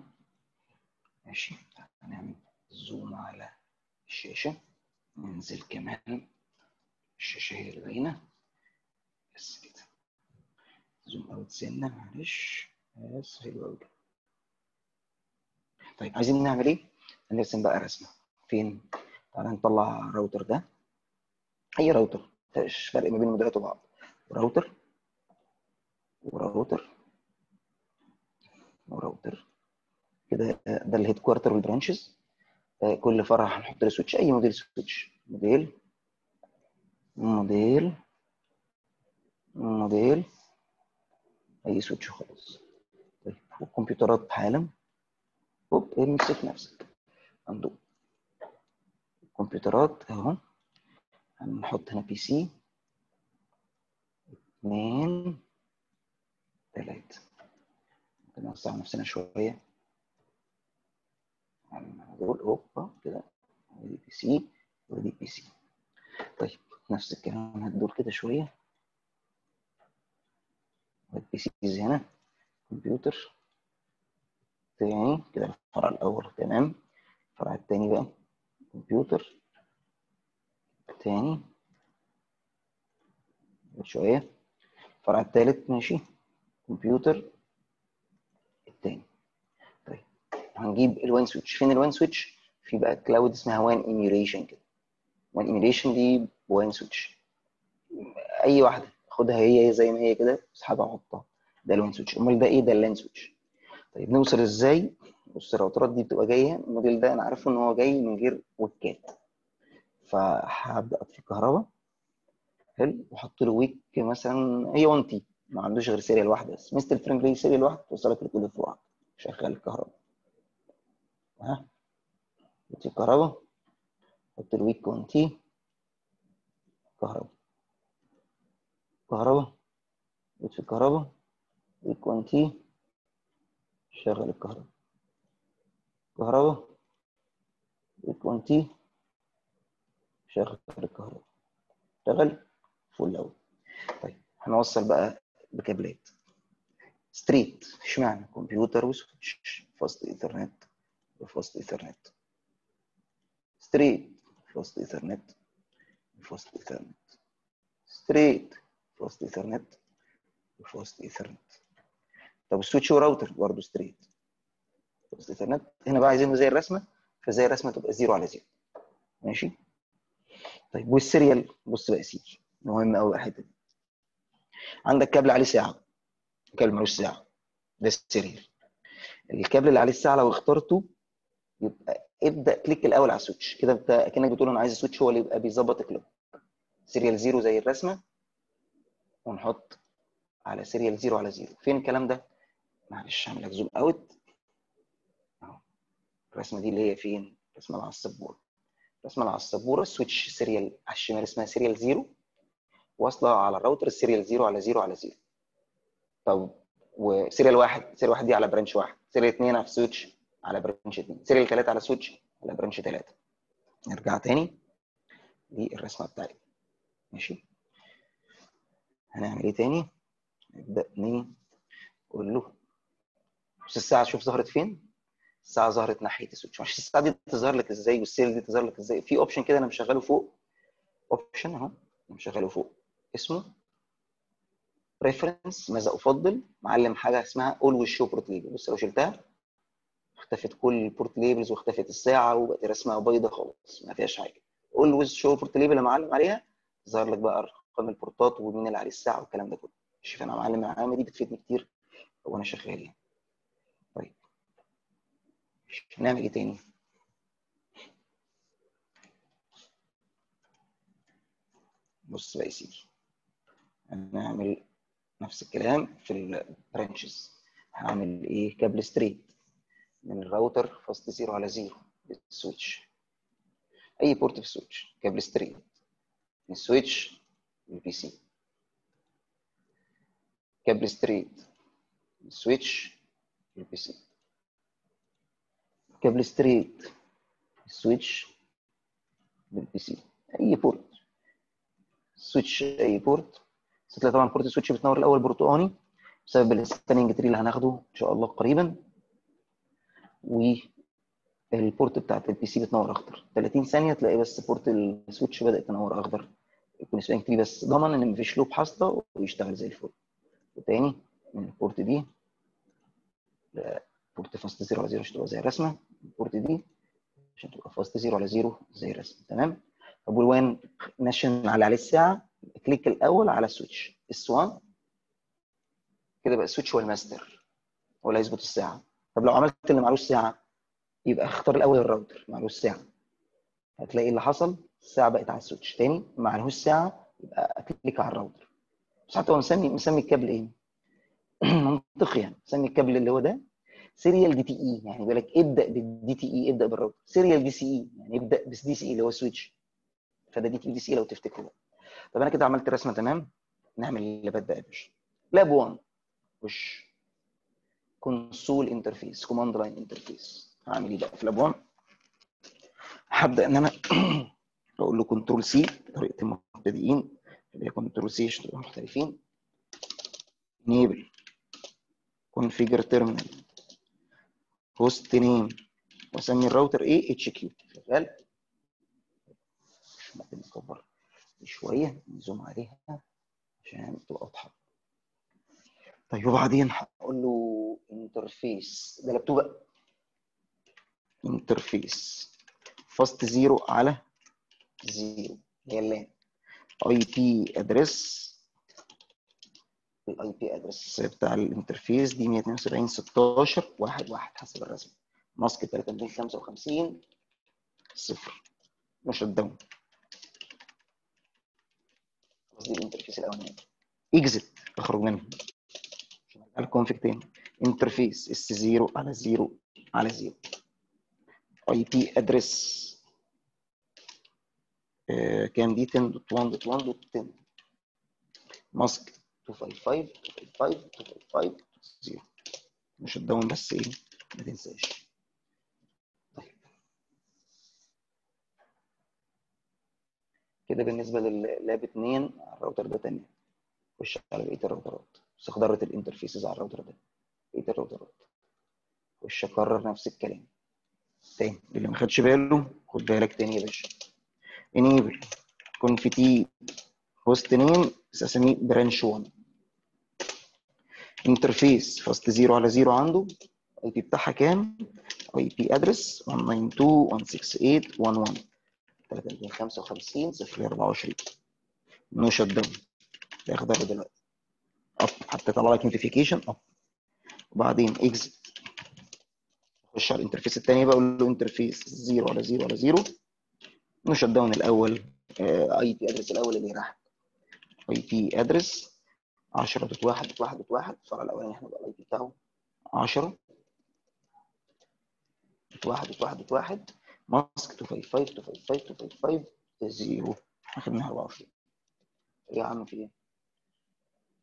ماشي. هنعمل zoom على الشاشة. ننزل كمان. الشاشة هي اللي باينة. بس كده. zoom out سنة معلش. بس حلو قوي طيب عايزين نعمل إيه؟ هنرسم بقى رسمة. فين؟ تعالى نطلع الراوتر ده. أي راوتر. مفيش فرق ما بين موديلات وبعض. router. و router. و router كده ده ال headquarter وال branches كل فرع هنحط له switch أي موديل switch موديل موديل موديل أي switch خلاص. طيب والكمبيوترات حالا هوب امسك نفسك. اندو الكمبيوترات أهو. هنحط هنا PC اثنين ثلاثة نوسع نفسنا شوية. دول هوبا كده. ودي PC ودي PC. طيب نفس الكلام هدول كده شوية. وال PCs هنا. كمبيوتر. تاني كده الفرع الأول تمام. الفرع التاني بقى كمبيوتر. تاني. شوية. الفرع التالت ماشي. كمبيوتر التاني طيب هنجيب ال WAN switch فين ال WAN switch في بقى cloud اسمها WAN emulation كده. WAN emulation دي ب WAN switch أي واحدة. خدها هي زي ما هي كده أسحبها وحطها ده ال WAN switch أمال ده إيه؟ ده ال LAN switch طيب نوصل إزاي؟ بص الراوترات دي بتبقى جاية. الموديل ده أنا عارفه إن هو جاي من غير WIC ات فهبدأ اطفي الكهرباء. حلو. وأحط له WIC مثلا هي 1 T ما عندوش غير serial واحدة بس. مش ال frame relay serial واحد. توصلك لكل الفروع شغال الكهرباء. ها؟ الكهرباء حط ال WIC 1 T كهرباء. كهرباء. اطفي الكهرباء WIC 1 T شغل الكهرباء. كهرباء. WIC 1 T شغل الكهرباء. اشتغل فول اوت طيب هنوصل بقى بكابلات. straight اشمعنى؟ كمبيوتر و switch fast Ethernet و fast Ethernet. straight fast Ethernet. و fast Ethernet. straight fast Ethernet. و fast Ethernet. طب ال switch و router برضه straight fast Ethernet. هنا بقى عايزينه زي الرسمة. فزي الرسمة تبقى zero على zero ماشي؟ طيب وال serial بص بقى سيدي. مهم قوي الحتة دي. عندك كابل عليه ساعة. كابل ملوش ساعة. ده ال serial الكابل اللي عليه الساعة لو اخترته يبقى ابدأ click الأول على ال switch. كده انت أكنك بتقول أنا عايز ال switch هو اللي يبقى بيظبط ال clock. serial zero زي الرسمة. ونحط على serial zero على zero. فين الكلام ده؟ معلش هعمل لك zoom out أهو. الرسمة دي اللي هي فين؟ الرسمة اللي على السبورة. الرسمة اللي على السبورة ال switch serial على الشمال اسمها serial zero. واصلة على ال router ال serial zero على zero على zero. طب و serial واحد serial واحد دي على branch واحد. serial اثنين على switch على branch اثنين serial ثلاثة على switch على branch 3 نرجع تاني للرسمة بتاعتي. ماشي؟ هنعمل إيه تاني؟ نبدأ نقول له بص الساعة شوف ظهرت فين؟ الساعة ظهرت ناحية ال switch. مش الساعة دي تظهر لك إزاي والسيل دي تظهر لك إزاي؟ في option كده أنا مشغله فوق. option اهو مشغله فوق. اسمه preferences ماذا أفضل؟ معلم حاجة اسمها always show port label بص لو شلتها اختفت كل ال port labels واختفت الساعة وبقت رسمه بيضة خالص ما فيهاش حاجة. always show port label معلم عليها ظهر لك بقى أرقام ال port ات ومين اللي عليه الساعة والكلام ده كله. شوف أنا معلم العلامه دي بتفيدني كتير. وأنا شغال يعني. طيب. نعمل إيه تاني؟ بص بقى يا سيدي. هنعمل نفس الكلام في ال branches هعمل إيه؟ كابل straight من ال router fast zero على zero بال switch أي port في ال switch كابل straight من ال switch لل PC كابل straight من ال switch لل PC كابل straight ال switch لل PC أي port switch أي port طبعا port ال switch بتنور الأول برتقاني بسبب ال spanning tree اللي هناخده إن شاء الله قريبا. وال port بتاعت ال PC بتنور اخضر 30 ثانية تلاقي بس port ال switch بدأت تنور اخضر يكون tree بس. ضمن إن مفيش loop حاصلة ويشتغل زي الفل. وتاني من ال port دي port fast zero على zero عشان تبقى زي الرسمة. ال port دي عشان تبقى fast zero على zero زي الرسمة. تمام؟ طب والوان ناشن على عليه الساعة. click الأول على ال switch S 1 كده بقى ال switch هو الماستر هو اللي هيظبط الساعة. طب لو عملت اللي معلوش ساعة يبقى اختار الأول الراوتر معلوش ساعة. هتلاقي اللي حصل الساعة بقت على ال switch. تاني معلوش ساعة يبقى أ click على الراوتر. بس حتى هو مسمي مسمي الكابل إيه؟ منطقي يعني. مسمي الكابل اللي هو ده. serial DTE يعني بيقول لك ابدأ بال DTE ابدأ بال router. serial DCE يعني ابدأ بس DCE اللي هو switch فده DT DC لو تفتكروا طب أنا كده عملت رسمة تمام؟ نعمل ال lab ات بقى يا باشا. lab 1 وش؟ console interface command line interface هعمل إيه بقى في lab 1 هبدأ إن أنا أقول له control C طريقة المبتدئين اللي هي control C عشان محترفين. enable configure terminal host name وأسمي الراوتر إيه HQ شغال؟ ممكن نكبر شوية ن zoom عليها عشان تبقى واضحة. طيب وبعدين؟ هقول له interface laptop. بقى interface fast zero على zero هي ال LAN IP address ال IP address بتاع ال interface دي 172 16 1 1 حسب الرسم. mask 3255 صفر. no shutdown قصدي ال interface الأولاني. exit اخرج منه. تاني interface S 0 على 0 على 0 IP address كام دي 10.1.1.10 mask 255 255 255 0 no shutdown بس إيه ما تنساش كده بالنسبة لل lab 2 على الراوتر ده تمام خش على بقية الراوترات. بس خضرت ال interfaces على الراوتر ده. بقيه الراوترات خش اكرر نفس الكلام. تاني. اللي ما خدش باله؟ خد بالك تاني يا باشا. Enable. Config host name. بس اسميه branch 1 interface fast 0 على 0 عنده. IP بتاعها كام؟ IP address 192.168.1.1 3255 024 no shutdown ده اخضر دلوقتي. up حتى طلع لك notification up وبعدين exit خش على ال interface الثاني بقى أقول له interface 0 على 0 على 0 no shutdown الأول IP address الأول اللي راح. IP address 10 dot 1 dot 1 dot 1 الفرع الأولاني إحنا بقى ال IP بتاعه 10 dot 1 dot 1 dot 1 mask 255 255 255 0 اخدنا 24 إيه يا عم في إيه؟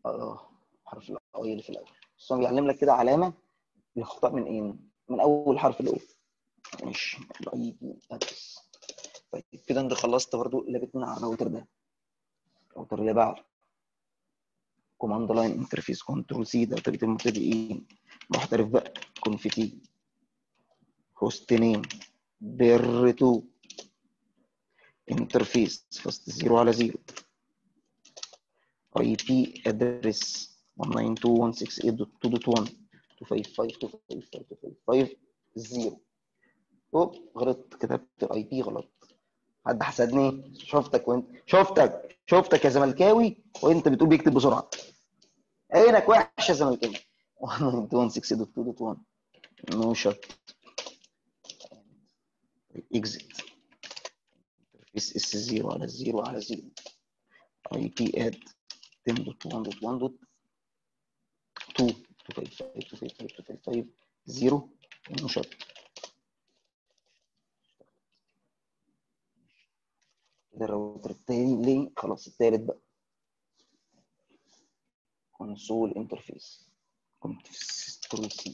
آه. حرف ال I اللي في الأول. بس هو بيعلم لك كده علامة للخطأ من إيه؟ من أول حرف الأو. ماشي. P address. طيب كده أنت خلصت برضو بتمنع على الراوتر ده. الراوتر اللي بعده command line interface control C ده طريقة المبتدئين محترف بقى. conf t host name BR 2 interface fast 0 على 0 IP address 192.168.2.1 255.255.255 أوبا غلط كتبت ال IP غلط. حد حسدني؟ شفتك وانت شفتك شفتك يا زملكاوي وانت بتقول بيكتب بسرعة. عينك وحشة يا زملكاوي. 192.168.2.1 no shut exit S S 0 على 0 على 0 IP add 10.1.1.2 255 0 no shut ده الراوتر التاني ليه؟ خلاص التالت بقى. console interface. control C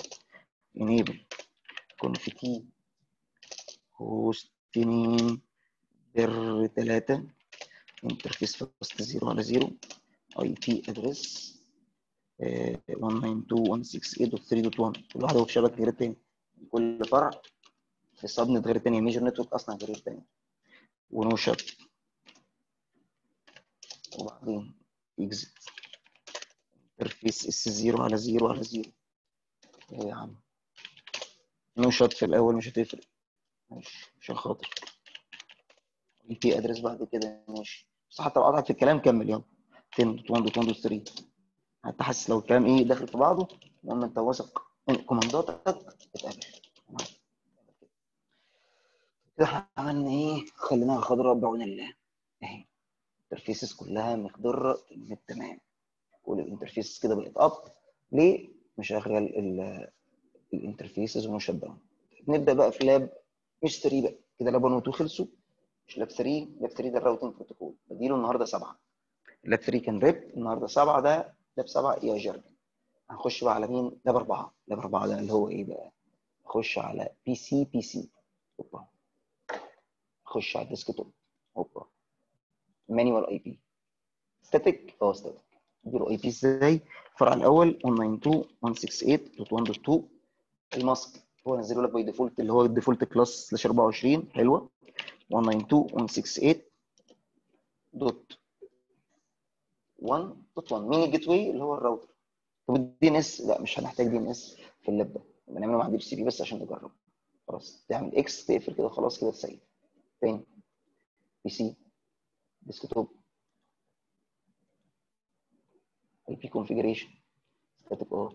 enable conf t host name. BR 3 interface fast 0 على 0 IP address 192.168.3.1 كل واحدة بشبكه غير التاني. كل فرع في subnet غير التاني major network أصلا غير التاني. و no shut وبعدين exit interface S 0 على 0 على 0 إيه يا عم. no shut في الأول مش هتفرق. ماشي عشان خاطر. IP address بعد كده. ماشي. بس حتى لو قطعت في الكلام كمل يلا. 10.1.1.3 حتى حاسس لو الكلام إيه داخل في بعضه المهم أنت واثق إن command اتك اتقبل كده عملنا إيه؟ خليناها خضراء بعون الله. اهي ال interfaces كلها مخضره تمام. تمام كل ال interfaces كده بقت up ليه؟ مشغل الانترفيسز داون نبدأ بقى في lab مش 3 بقى. كده lab 1 و 2 خلصوا. مش lab 3 lab 3 ده ال routing protocol بديله النهارده 7 lab 3 كان RIP النهارده 7 ده lab 7 EIGRP هنخش بقى على مين؟ lab 4 lab 4 ده اللي هو إيه بقى؟ نخش على PC PC أوبا. نخش على ال desktop. أوبا. manual IP static أه static اديله IP إزاي؟ الفرع الأول 192.168.1.2 ال mask. هو نزله لك by default اللي هو ال default class slash 24 حلوة. 192.168 dot 1 dot 1 مين ال gateway اللي هو الراوتر. طب ال DNS؟ لا مش هنحتاج DNS في ال lab ده. بنعمله مع DHCP بس عشان نجرب خلاص تعمل X تقفل كده خلاص كده تسيب. تاني. PC desktop IP configuration static آه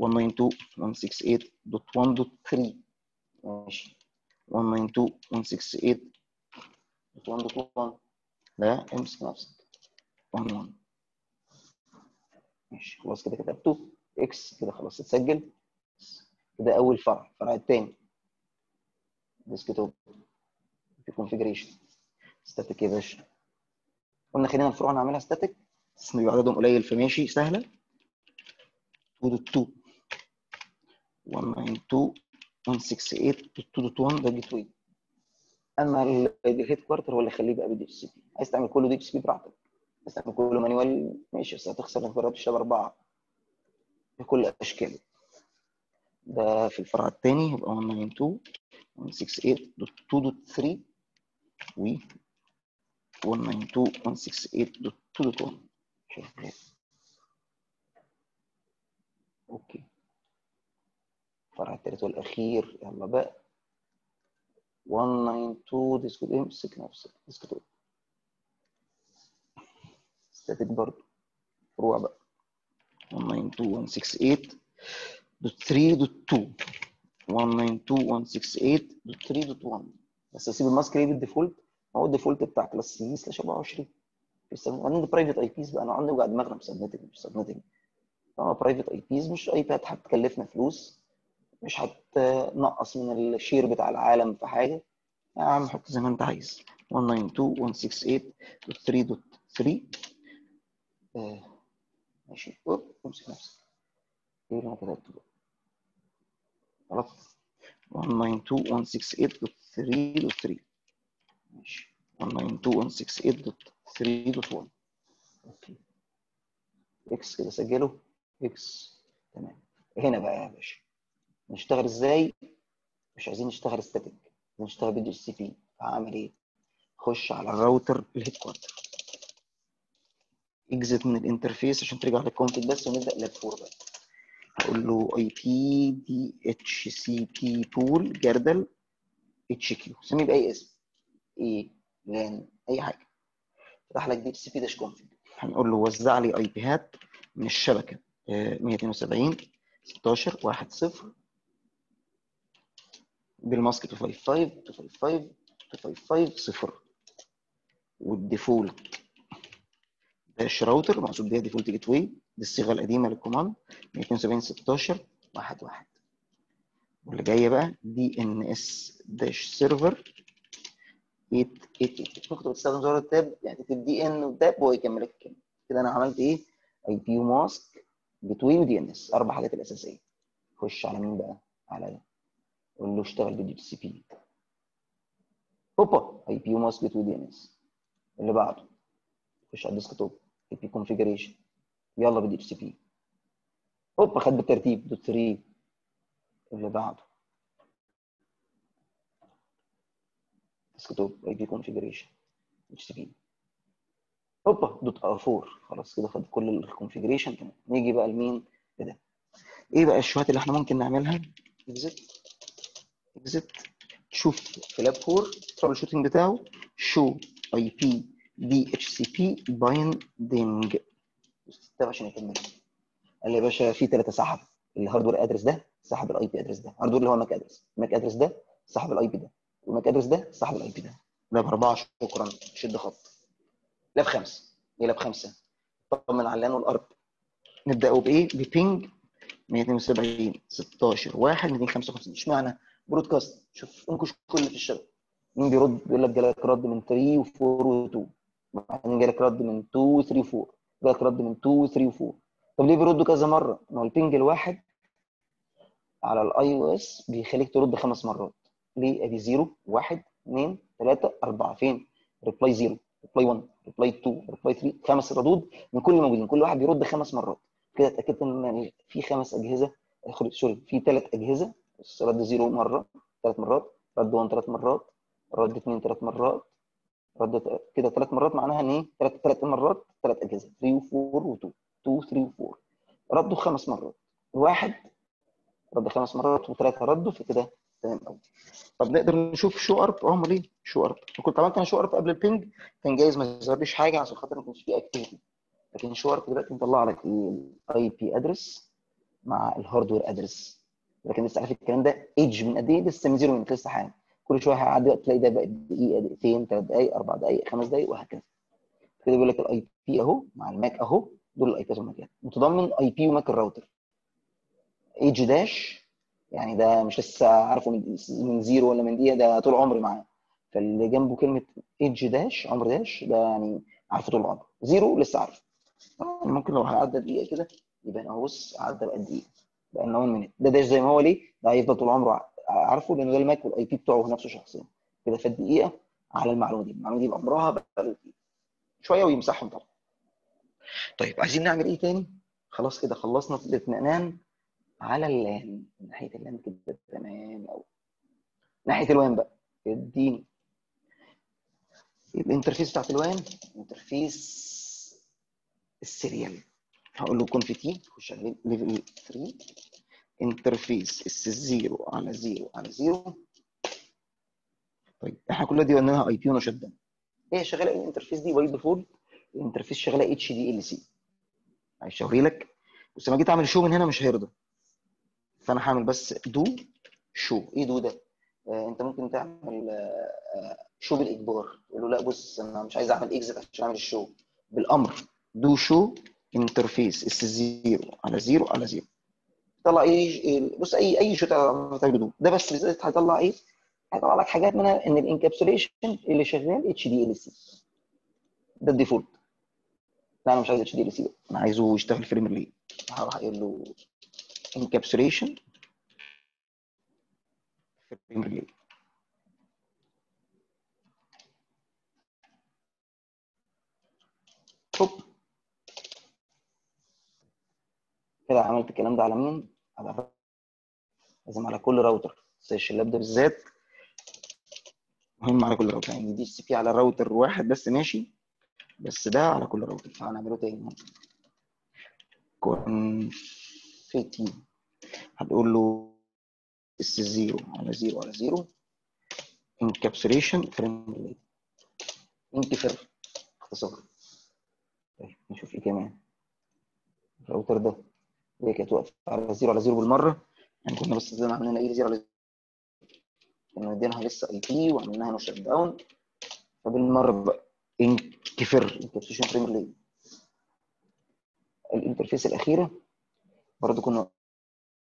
192.168.1.3 ماشي. 192.168.1.1 ده امسك نفسك. 1 1 ماشي خلاص كده كتبته. X كده خلاص اتسجل. كده أول فرع الفرع الثاني desktop في configuration static يا باشا. قلنا خلينا الفروع نعملها static بس يبقى عددهم قليل فماشي سهلة. 2 2 192.168.2.1 ده gateway أما ال headquarter هو اللي خليه بقى ب DHCP عايز تعمل كله DHCP براحتك. تعمل كله manual ماشي بس هتخسر جربت تشتغل أربعة. بكل اشكاله ده في الفرع الثاني يبقى 192.168.2.3 و 192.168.2.1 شغال okay. الفرع الثالث والأخير يلا بقى. 192 desktop امسك نفسك desktop static برضه فروع بقى. 192.168.3.2 192.168.3.1 بس اسيب ال mask ليه بال default. هو ال default بتاع class C slash 24 عندي private IPs بقى. أنا عندي وجع دماغنا ب subnetting مش subnetting private IPs مش IP هتكلفنا فلوس. مش هتنقص من ال share بتاع العالم في حاجة. يا عم حط زي ما أنت عايز. 192.168.3.3 آه. ماشي. أوب امسك نفسك. إيه اللي أنا كتبته بقى خلاص 192.168.3.3 ماشي. 192.168.3.1 okay. X كده سجله X. تمام. هنا بقى يا باشا. نشتغل إزاي؟ مش عايزين نشتغل static نشتغل ب DHCP هعمل إيه؟ خش على ال router ال headquarter exit من ال interface عشان ترجع لل config بس ونبدأ lab 4 بقى. هقول له اي بي دي اتش سي بي بول جردل اتش كيو سميه بأي اسم. إيه لأن أي حاجة. فتح لك DHCP dash config هنقول له وزع لي IP هات من الشبكة. 172 16 1 0 بال mask 255 255 255 0 وال default dash router مقصود بيها default gateway دي الصيغة القديمة لل command 172 16 1 1 واللي جاية بقى DNS dash server 888 ممكن تستخدم زرار ال tab يعني تكتب DN و tab وهو يكمل لك الكلمة كده أنا عملت إيه؟ IP و mask و gateway و DNS أربع حاجات الأساسية. خش على مين بقى؟ على ده قول له اشتغل ب DHCP. هوبا IP و mask و gateway DNS اللي بعده. خش على ال desktop IP configuration يلا ب DHCP. هوبا خد بالترتيب. dot 3 اللي بعده desktop IP configuration DHCP. هوبا dot 4 خلاص كده خد كل ال configuration تمام. نيجي بقى لمين؟ لده إيه بقى ال show ات اللي إحنا ممكن نعملها؟ exit exit تشوف في lab 4 ال troubleshooting بتاعه. شو اي بي دي اتش سي بي بايندنج ده عشان يكمل. قال لي يا باشا في ثلاثة سحب. ال hardware address ده سحب ال IP address ده. ال hardware اللي هو ال MAC address ال MAC address ده سحب ال IP ده. وال MAC address ده سحب ال IP ده. lab أربعة شكرا. شد خط. lab خمسة. إيه lab خمسة. طمن على ال LAN والأرض. نبدأ بإيه؟ ب ping 172 16 1 255 اشمعنى broadcast شوف انكش كل في الشبكة. مين بيرد؟ بيقول لك جالك رد من 3 و4 و2 بعدين جالك رد من 2 و 3 و 4 جالك رد من 2 و 3 و 4 طب ليه بيردوا كذا مرة؟ ما هو ال ping الواحد على ال IOS بيخليك ترد خمس مرات. ليه؟ أدي 0 1 2 3 4 فين؟ reply 0 reply 1 reply 2 reply 3 خمس ردود من كل الموجودين كل واحد بيرد خمس مرات. كده اتأكدت إن يعني في خمس أجهزة. sorry في ثلاث أجهزة. رد 0 مرة ثلاث مرات. رد 1 ثلاث مرات. رد 2 ثلاث مرات. رد كده ثلاث مرات معناها إن إيه؟ ثلاث ثلاث مرات؟ ثلاث أجهزة. 3 و4 و2 2 3 و4 ردوا خمس مرات. الواحد رد خمس مرات وثلاثة ردوا فكده تمام قوي طب نقدر نشوف show ARP أمال إيه؟ show ARP كنت عملت أنا show ARP قبل ال ping كان جايز ما يظهرليش حاجة عشان خاطر ما كانش فيه activity لكن show ARP دلوقتي مطلع لك ال IP address مع ال hardware address لكن لسه عارف الكلام ده ايدج من قد إيه؟ لسه من zero من لسه حاجة كل شوية هيعدي وقت تلاقي ده بقى دقيقة دقيقتين ثلاث دقائق أربع دقائق خمس دقائق وهكذا. كده بيقول لك ال IP أهو مع ال MAC أهو دول ال IP ات وال MAC ات متضمن IP و MAC ال router. age dash يعني ده مش لسه عارفه من من zero ولا من دقيقة ده طول عمري معاه. فاللي جنبه كلمة age dash عمر dash ده يعني عارفه طول العمر zero لسه عارفه. ممكن لو هعدى دقيقة كده يبقى أنا بص عدى بقى دقيقه بقى 1 minute ده dash زي ما هو ليه؟ ده هيفضل طول عمره عارفه لأن ده ال MAC وال IP بتوعه نفسه شخصيا. كده فات دقيقه على المعلومة دي. المعلومة دي بقى شوية ويمسحهم طبعا. طيب عايزين نعمل إيه تاني؟ خلاص كده خلصنا الاطمئنان على ال LAN ناحية ال LAN كده تمام قوي ناحية ال WAN بقى. اديني. ال interface بتاعت ال WAN. interface ال serial. هقول له conf t خش على level 3 interface S 0 على 0 على 0 طيب إحنا كل دي قلنا IP و no shut down هي شغالة ال interface دي by default ال interface شغالة HDLC عايز اوري لك. بس لما جيت أعمل show من هنا مش هيرضى. فأنا هعمل بس do show إيه do ده؟ آه أنت ممكن تعمل آه show بالإجبار. تقول له لا بص أنا مش عايز أعمل exit عشان أعمل ال show بالأمر. do show interface S 0 على 0 على 0 طلع إيه بص أي أي show تعمله ده بس هيطلع إيه؟ هيطلع لك حاجات منها إن ال encapsulation اللي شغال HDLC. ده ال default. لا أنا مش عايز HDLC. أنا عايزه يشتغل frame relay هروح أقول له encapsulation frame relay هوب كده عملت الكلام ده على مين؟ على. لازم على كل راوتر سيش ال lab ده بالذات. مهم على كل راوتر. يعني DHCP على راوتر واحد بس ماشي. بس ده على كل راوتر. فهنعمله تاني. conf t هنقول له S 0 على 0 على 0 encapsulation frame relay en fr اختصار طيب نشوف إيه كمان. الراوتر ده. هي كانت واقفة على 0 على 0 بالمرة. يعني كنا بس زي ما عملنا إيه 0 على 0 كنا مدينها لسه IP وعملناها no shut down فبالمرة بقى en fr encapsulation frame relay ال interface الأخيرة برضو كنا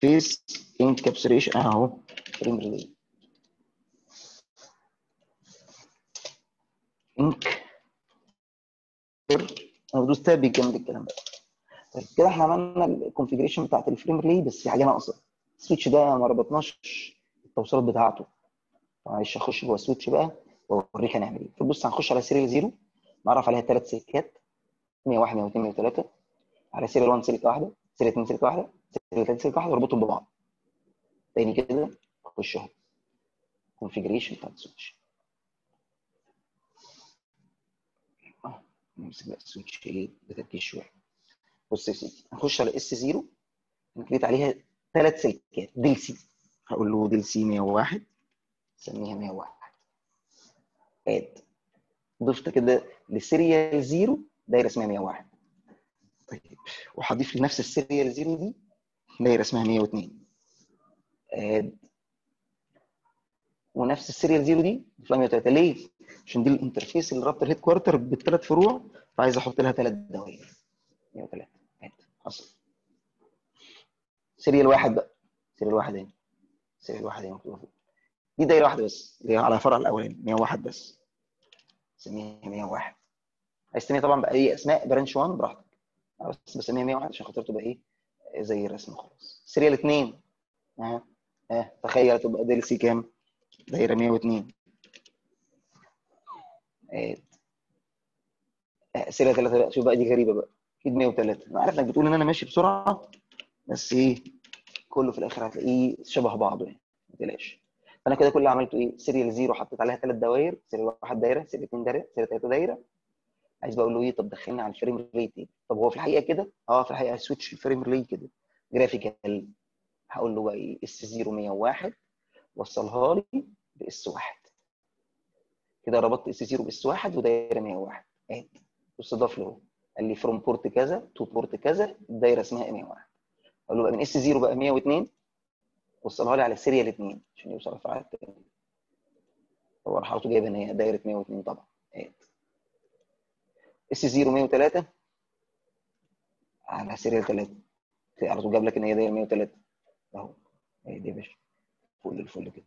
face encapsulation أهو frame relay enc أنا بدوس tab بيكمل الكلام ده كده إحنا عملنا ال configuration بتاعت ال frame relay بس في حاجة ناقصة. ال switch ده ما ربطناش التوصيلات بتاعته. معلش اخش جوه ال switch بقى وأوريك هنعمل إيه. فبص هنخش على serial 0 نعرف عليها ثلاث سلكات 101 102 103 على serial 1 سلكه واحدة serial 2 سلكه واحدة serial 3 سلكه واحدة واربطهم ببعض. تاني كده اخش أهو. configuration بتاعت ال switch آه نمسك بقى ال switch إيه؟ بتركيز شوية. بص يا سيدي هنخش على S 0 ن create عليها ثلاث سلكات DLCI هقول له DLCI 101 سميها 101 add ضفت كده ل serial 0 دايرة اسمها 101 طيب وهضيف لنفس ال serial 0 دي دايرة اسمها 102 add ونفس ال serial 0 دي ضيف لها 103 ليه؟ عشان دي ال interface اللي رابط ال headquarter بالثلاث فروع فعايز أحط لها ثلاث دوائر. 103 حصل serial واحد بقى. serial واحد هنا. serial واحد هنا. دي دايرة واحدة بس. اللي على الفرع الأولاني. 101 بس. سميها 101 عايز تسميها طبعا بأي أسماء؟ branch 1 براحتك. بس بسميها 101 عشان خاطر تبقى إيه؟ زي الرسم خلاص serial 2 آه آه تخيل تبقى DLCI كام؟ دايرة 102 add آه، serial 3 بقى شوف بقى دي غريبة بقى. أكيد 103 أنا عارف إنك بتقول إن أنا ماشي بسرعة بس إيه كله في الآخر هتلاقيه شبه بعضه يعني ما تقلقش. فأنا كده كل اللي عملته إيه serial 0 حطيت عليها ثلاث دوائر serial 1 دايرة serial 2 دايرة serial 3 دايرة. عايز بقول له إيه طب دخلني على ال frame relay تاني طب هو في الحقيقة كده؟ آه في الحقيقة switch ال frame relay كده. graphical هقول له بقى إيه S 0 101 وصلها لي ب S 1 كده ربطت S 0 ب S 1 ودايرة 101 add بص ضاف له. قال لي from port كذا to port كذا الدايره اسمها 101 أقول له بقى من S 0 بقى 102 وصلها لي على serial 2 عشان يوصل الفرع الثاني راح طول جايب إن هي دايرة 102 طبعا. S 0 103 على serial 3 على طول جاب لك إن هي دايرة 103 أهو. هي دي يا باشا. فل الفل كده.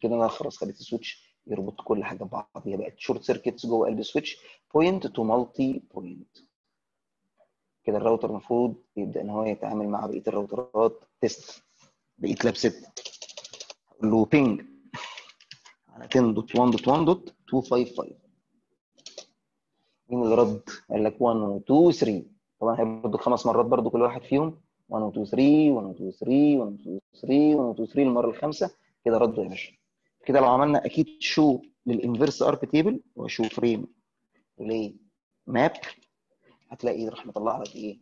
كده أنا خلاص خليت ال switch. يربط كل حاجة ببعض. هي بقت short circuits جوه قلب ال switch point to multipoint كده الراوتر المفروض يبدأ إن هو يتعامل مع بقية الراوترات. test بقيه lab 6 أقول له ping على 10.1.1.255 مين اللي رد؟ قال لك 1 و 2 و 3 طبعا هيردوا خمس مرات برضو كل واحد فيهم. 1 و 2 3 1 و 2 3 1 و 2 3 1 و 2 3 المرة الخامسة. كده ردوا يا باشا. كده لو عملنا أكيد show لل inverse ARP table و show frame relay map هتلاقي راح مطلع لك إيه؟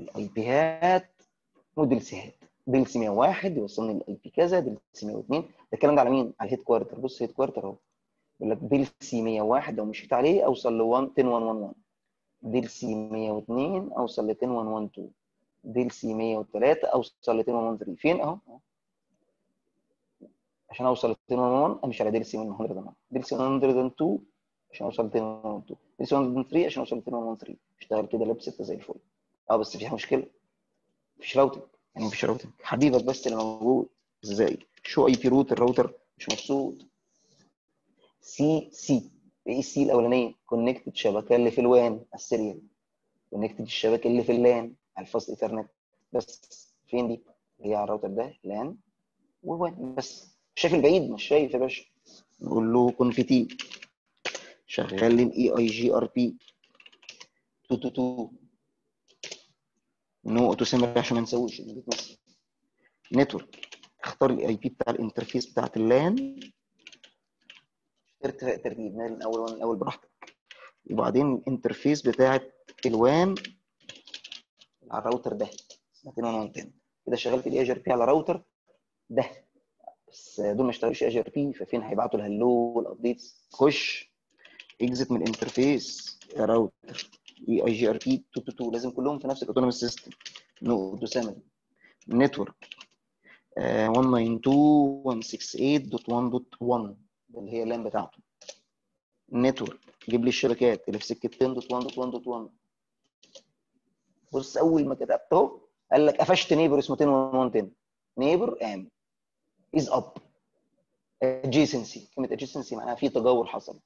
ال IP هات و DLCI هات DLCI 101 يوصلني لل IP كذا DLCI 102 ده الكلام ده على مين؟ على ال headquarter بص headquarter أهو. يقول لك DLCI 101 لو مشيت عليه أوصل ل 10111 DLCI 102 أوصل ل 10112 DLCI 103 أوصل ل 10113 فين؟ أهو. عشان أوصل ل 101 أمشي على DLCI 101 DLCI 102 عشان أوصل ل 102 DLCI 103 عشان أوصل ل 113 اشتغل كده lab 6 زي الفل. آه بس فيها مشكلة. مفيش routing. يعني مفيش routing. حبيبك بس اللي موجود. إزاي؟ show IP route ال router مش مبسوط. سي سي إيه السي الأولانية. connected شبكة اللي في ال WAN ال serial. connected الشبكة اللي في ال LAN. على ال fast ethernet. بس فين دي؟ هي على الراوتر ده لأن و WAN بس. شايف البعيد مش شايف يا باشا. نقول له conf t شغال لي ال EIGRP 222 no auto summary عشان ما ننساش network. اختار ال IP بتاع ال interface بتاعت ال LAN. ترتيب. من الأول من الأول براحتك. وبعدين ال interface بتاعت ال WAN. على الراوتر ده. 210 كده شغلت ال EIGRP على راوتر ده. بس دول ما اشتغلوش EIGRP ففين هيبعتوا ال hello وال updates خش exit من ال interface يا راوتر EIGRP 222 لازم كلهم في نفس ال autonomous system no auto summary network 192.168.1.1 اللي هي ال LAN بتاعته. network جيب لي الشبكات اللي في سكة 10.1.1.1 بص أول ما كتبت اهو قال لك قفشت neighbor اسمه 10.1.10 neighbor ام is up adjacency. كلمة adjacency معناها في تجاور حصل.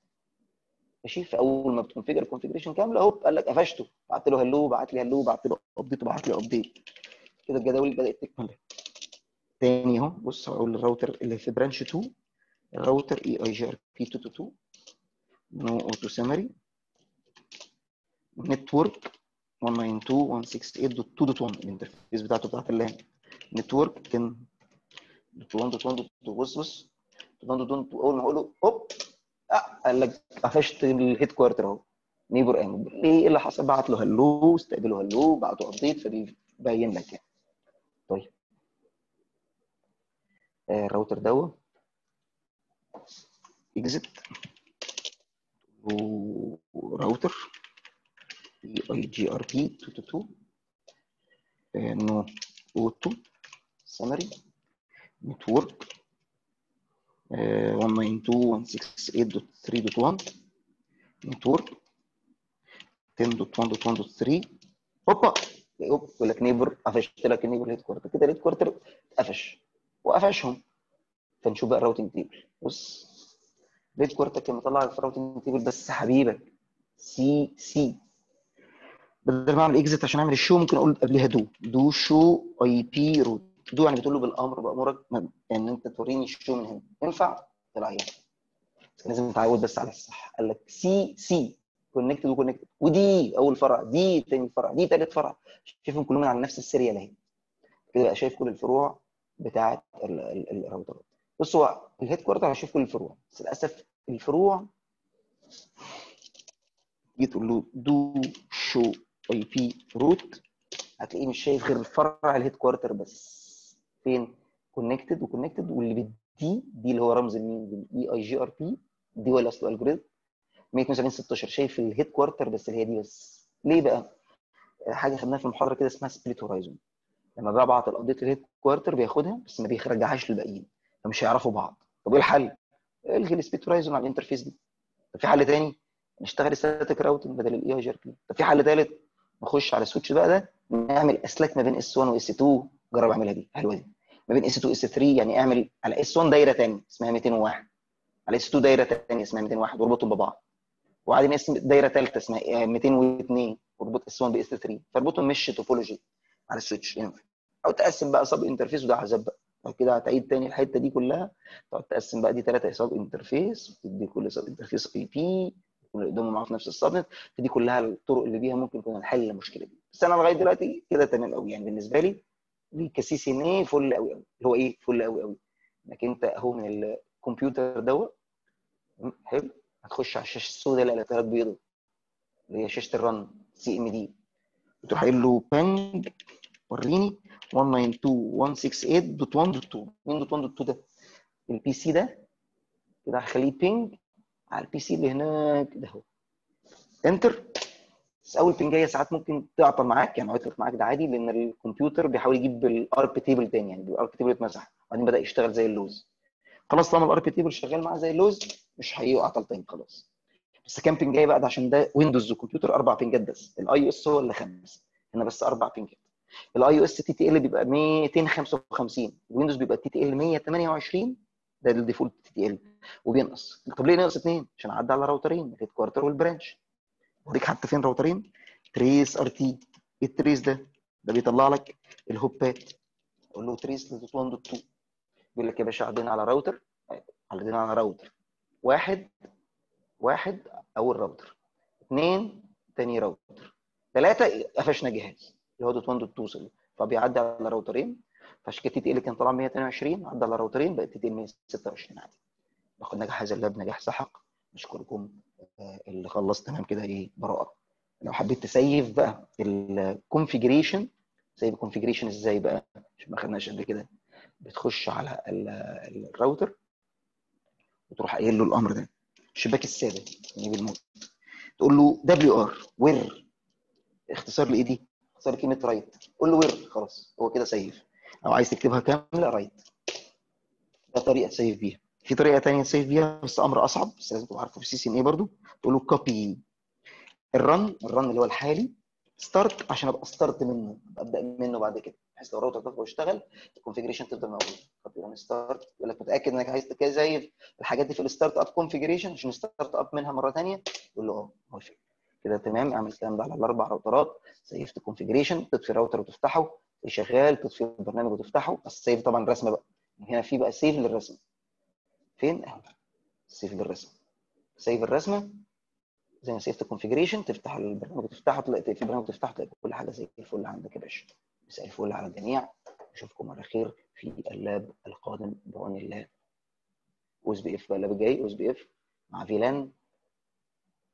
ماشي؟ فاول ما بت configure ال configuration كاملة اهو قال لك قفشته. بعت له hello بعت لي hello بعت له update وبعت لي update كده الجداول بدأت تكمل. تاني أهو بص هقول الراوتر اللي في branch 2 ال router EIGRP 222 no auto summary network 192.168.2.1 ال interface بتاعته بتاعت ال LAN network 10.1.1 بص بص. 1.1 أول ما أقول له هوب آه قال لك قفشت ال headquarter اهو neighbor ام إيه اللي حصل؟ بعت له hello استقبله hello بعته update فبيبين لك يعني. طيب. آه الراوتر دوت exit router. EIGRP 222 no auto summary network 192.168.3.1 network 10.1.1.3 هوبا هوب يقول لك neighbor قفشت لك ال neighbor headquarter كده ال headquarter قفش وقفشهم. فنشوف بقى ال routing table بص ال headquarter كان مطلع في ال routing table بس حبيبك. C C بدل ما أعمل exit عشان أعمل ال show ممكن أقول قبلها do do show IP route do يعني بتقول له بالأمر بأمرك إن أنت توريني ال show من هنا. ينفع؟ طلع ينفع لازم تتعود بس على الصح. قال لك C C connected و connected ودي أول فرع. دي تاني فرع. دي تالت فرع. شايفهم كلهم على نفس ال serial أهي. كده بقى شايف كل الفروع بتاعه الراوترات. بص هو ال headquarter هشوف كل الفروع. بس للأسف الفروع تيجي تقول له do show IP route هتلاقيه مش شايف غير الفرع ال headquarter بس. فين connected و connected واللي بال D دي اللي هو رمز المين بال EIGRP دي ولا أصل algorithm 172 16 شايف ال headquarter بس اللي هي دي بس. ليه بقى؟ حاجة خدناها في المحاضرة كده اسمها split horizon لما ببعت ال update لل headquarter بياخدها بس ما بيرجعهاش للباقيين فمش هيعرفوا بعض. طب إيه الحل؟ الغي ال split horizon على ال interface دي. طب في حل تاني؟ نشتغل static routing بدل ال EIGRP طب في حل ثالث نخش على ال switch بقى ده نعمل اسلاك ما بين اس 1 واس 2 جرب اعملها دي حلوة دي ما بين اس 2 اس 3 يعني اعمل على اس 1 دايرة ثانية اسمها 201 على اس 2 دايرة ثانية اسمها 201 واربطهم ببعض. وبعدين اسم دايرة ثالثه اسمها 202 واربط اس 1 باس 3 فاربطهم mesh topology على ال switch أو تقسم بقى sub interface وده عذاب بقى. كده هتعيد تاني الحتة دي كلها. تقعد تقسم بقى دي ثلاثة sub interface وتدي كل sub interface IP قدامهم معاه في نفس ال subnet فدي كلها الطرق اللي بيها ممكن كنا نحل المشكلة دي. بس أنا لغاية دلوقتي كده تمام قوي يعني بالنسبة لي. دي ك CCNA فل قوي قوي اللي هو إيه؟ فل قوي قوي إنك أنت أهو من الكمبيوتر دوت حلو. هتخش على الشاشة السوداء اللي عليها بيضة. اللي هي شاشة ال run CMD وتروح قايل له ping وريني 192.168.1.2 مين دوت 1.2 ده؟ ال PC ده. كده هخليه ping على ال PC اللي هناك ده اهو enter بس أول بنجاية ساعات ممكن تعطل معاك يعني عطلت معاك ده عادي لأن الكمبيوتر بيحاول يجيب ال ARP table تاني يعني ال ARP table اتمسح وبعدين بدأ يشتغل زي اللوز. خلاص طالما ال ARP table شغال معاه زي اللوز مش هيعطل تاني خلاص. بس كام بنجاية بقى؟ ده عشان ده Windows وكمبيوتر أربع بنجات بس ال IOS هو اللي خمس هنا بس أربع بنجات. ال IOS TTL بيبقى 255 ال Windows بيبقى TTL 128 ده ال default TTL وبينقص. طب ليه ناقص اثنين عشان عدى على راوترين ال headquarter وال branch. اوريك حتى فين راوترين؟ tracert. إيه ال trace ده؟ ده بيطلع لك الهوبات أقول له trace dot 1 dot 2 بيقول لك يا باشا عدينا على راوتر. عدينا على راوتر. واحد واحد اول راوتر. اثنين تاني راوتر. ثلاثة قفشنا جهاز. اللي هو dot 1 dot 2 وصل فبيعدي على راوترين. فعشان كده TTL كان طالع 122 عدى على راوترين بقت تي ال 126 عادي. باخد نجاح هذا ال lab نجاح سحق. نشكركم اللي خلص تمام كده إيه براءة. لو حبيت تسيف بقى ال configuration save ال configuration إزاي بقى؟ عشان ما خدناش قبل كده. بتخش على ال- الراوتر وتروح قايل له الأمر ده. الشباك السابق نجيب الموت تقول له دبليو ار وير اختصار لإيه دي؟ اختصار كلمه رايت قول له وير خلاص. هو كده سيف. أو عايز تكتبها كاملة رايت ده طريقة تسيف بيها. في طريقة ثانية تسيف بيها بس أمر أصعب بس لازم تبقى عارفه في السي سي ان اي برضه تقول له كوبي الرن الرن اللي هو الحالي start عشان أبقى start منه أبدأ منه بعد كده بحيث لو الراوتر ده واشتغل ال configuration تفضل موجودة. copy run start يقول لك متأكد إنك عايز تسيف الحاجات دي في ال startup configuration عشان start up منها مرة ثانية يقول له آه موافق. كده تمام اعمل الكلام ده على الأربع راوترات سيفت configuration تطفي الراوتر وتفتحه شغال تطفي البرنامج وتفتحه بس save طبعا الرسمه بقى. هنا في بقى save للرسم. فين؟ أهو. save للرسم save الرسمة زي ما سيفت ال configuration تفتح البرنامج وتفتحه تلاقي في البرنامج وتفتحه تلاقي كل حاجة زي الفل عندك يا باشا. مساء الفل على الجميع. أشوفكم على خير في ال lab القادم بعون الله. OSPF بقى ال lab الجاي. OSPF مع VLAN.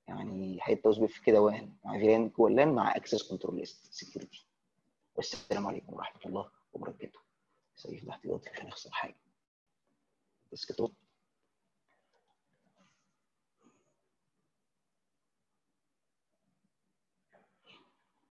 يعني حتة OSPF كده WAN مع VLAN جوه ال LAN مع access control list security والسلام عليكم ورحمة الله وبركاته. save ده احتياطي مش هنخسر حاجة. ديسكتوب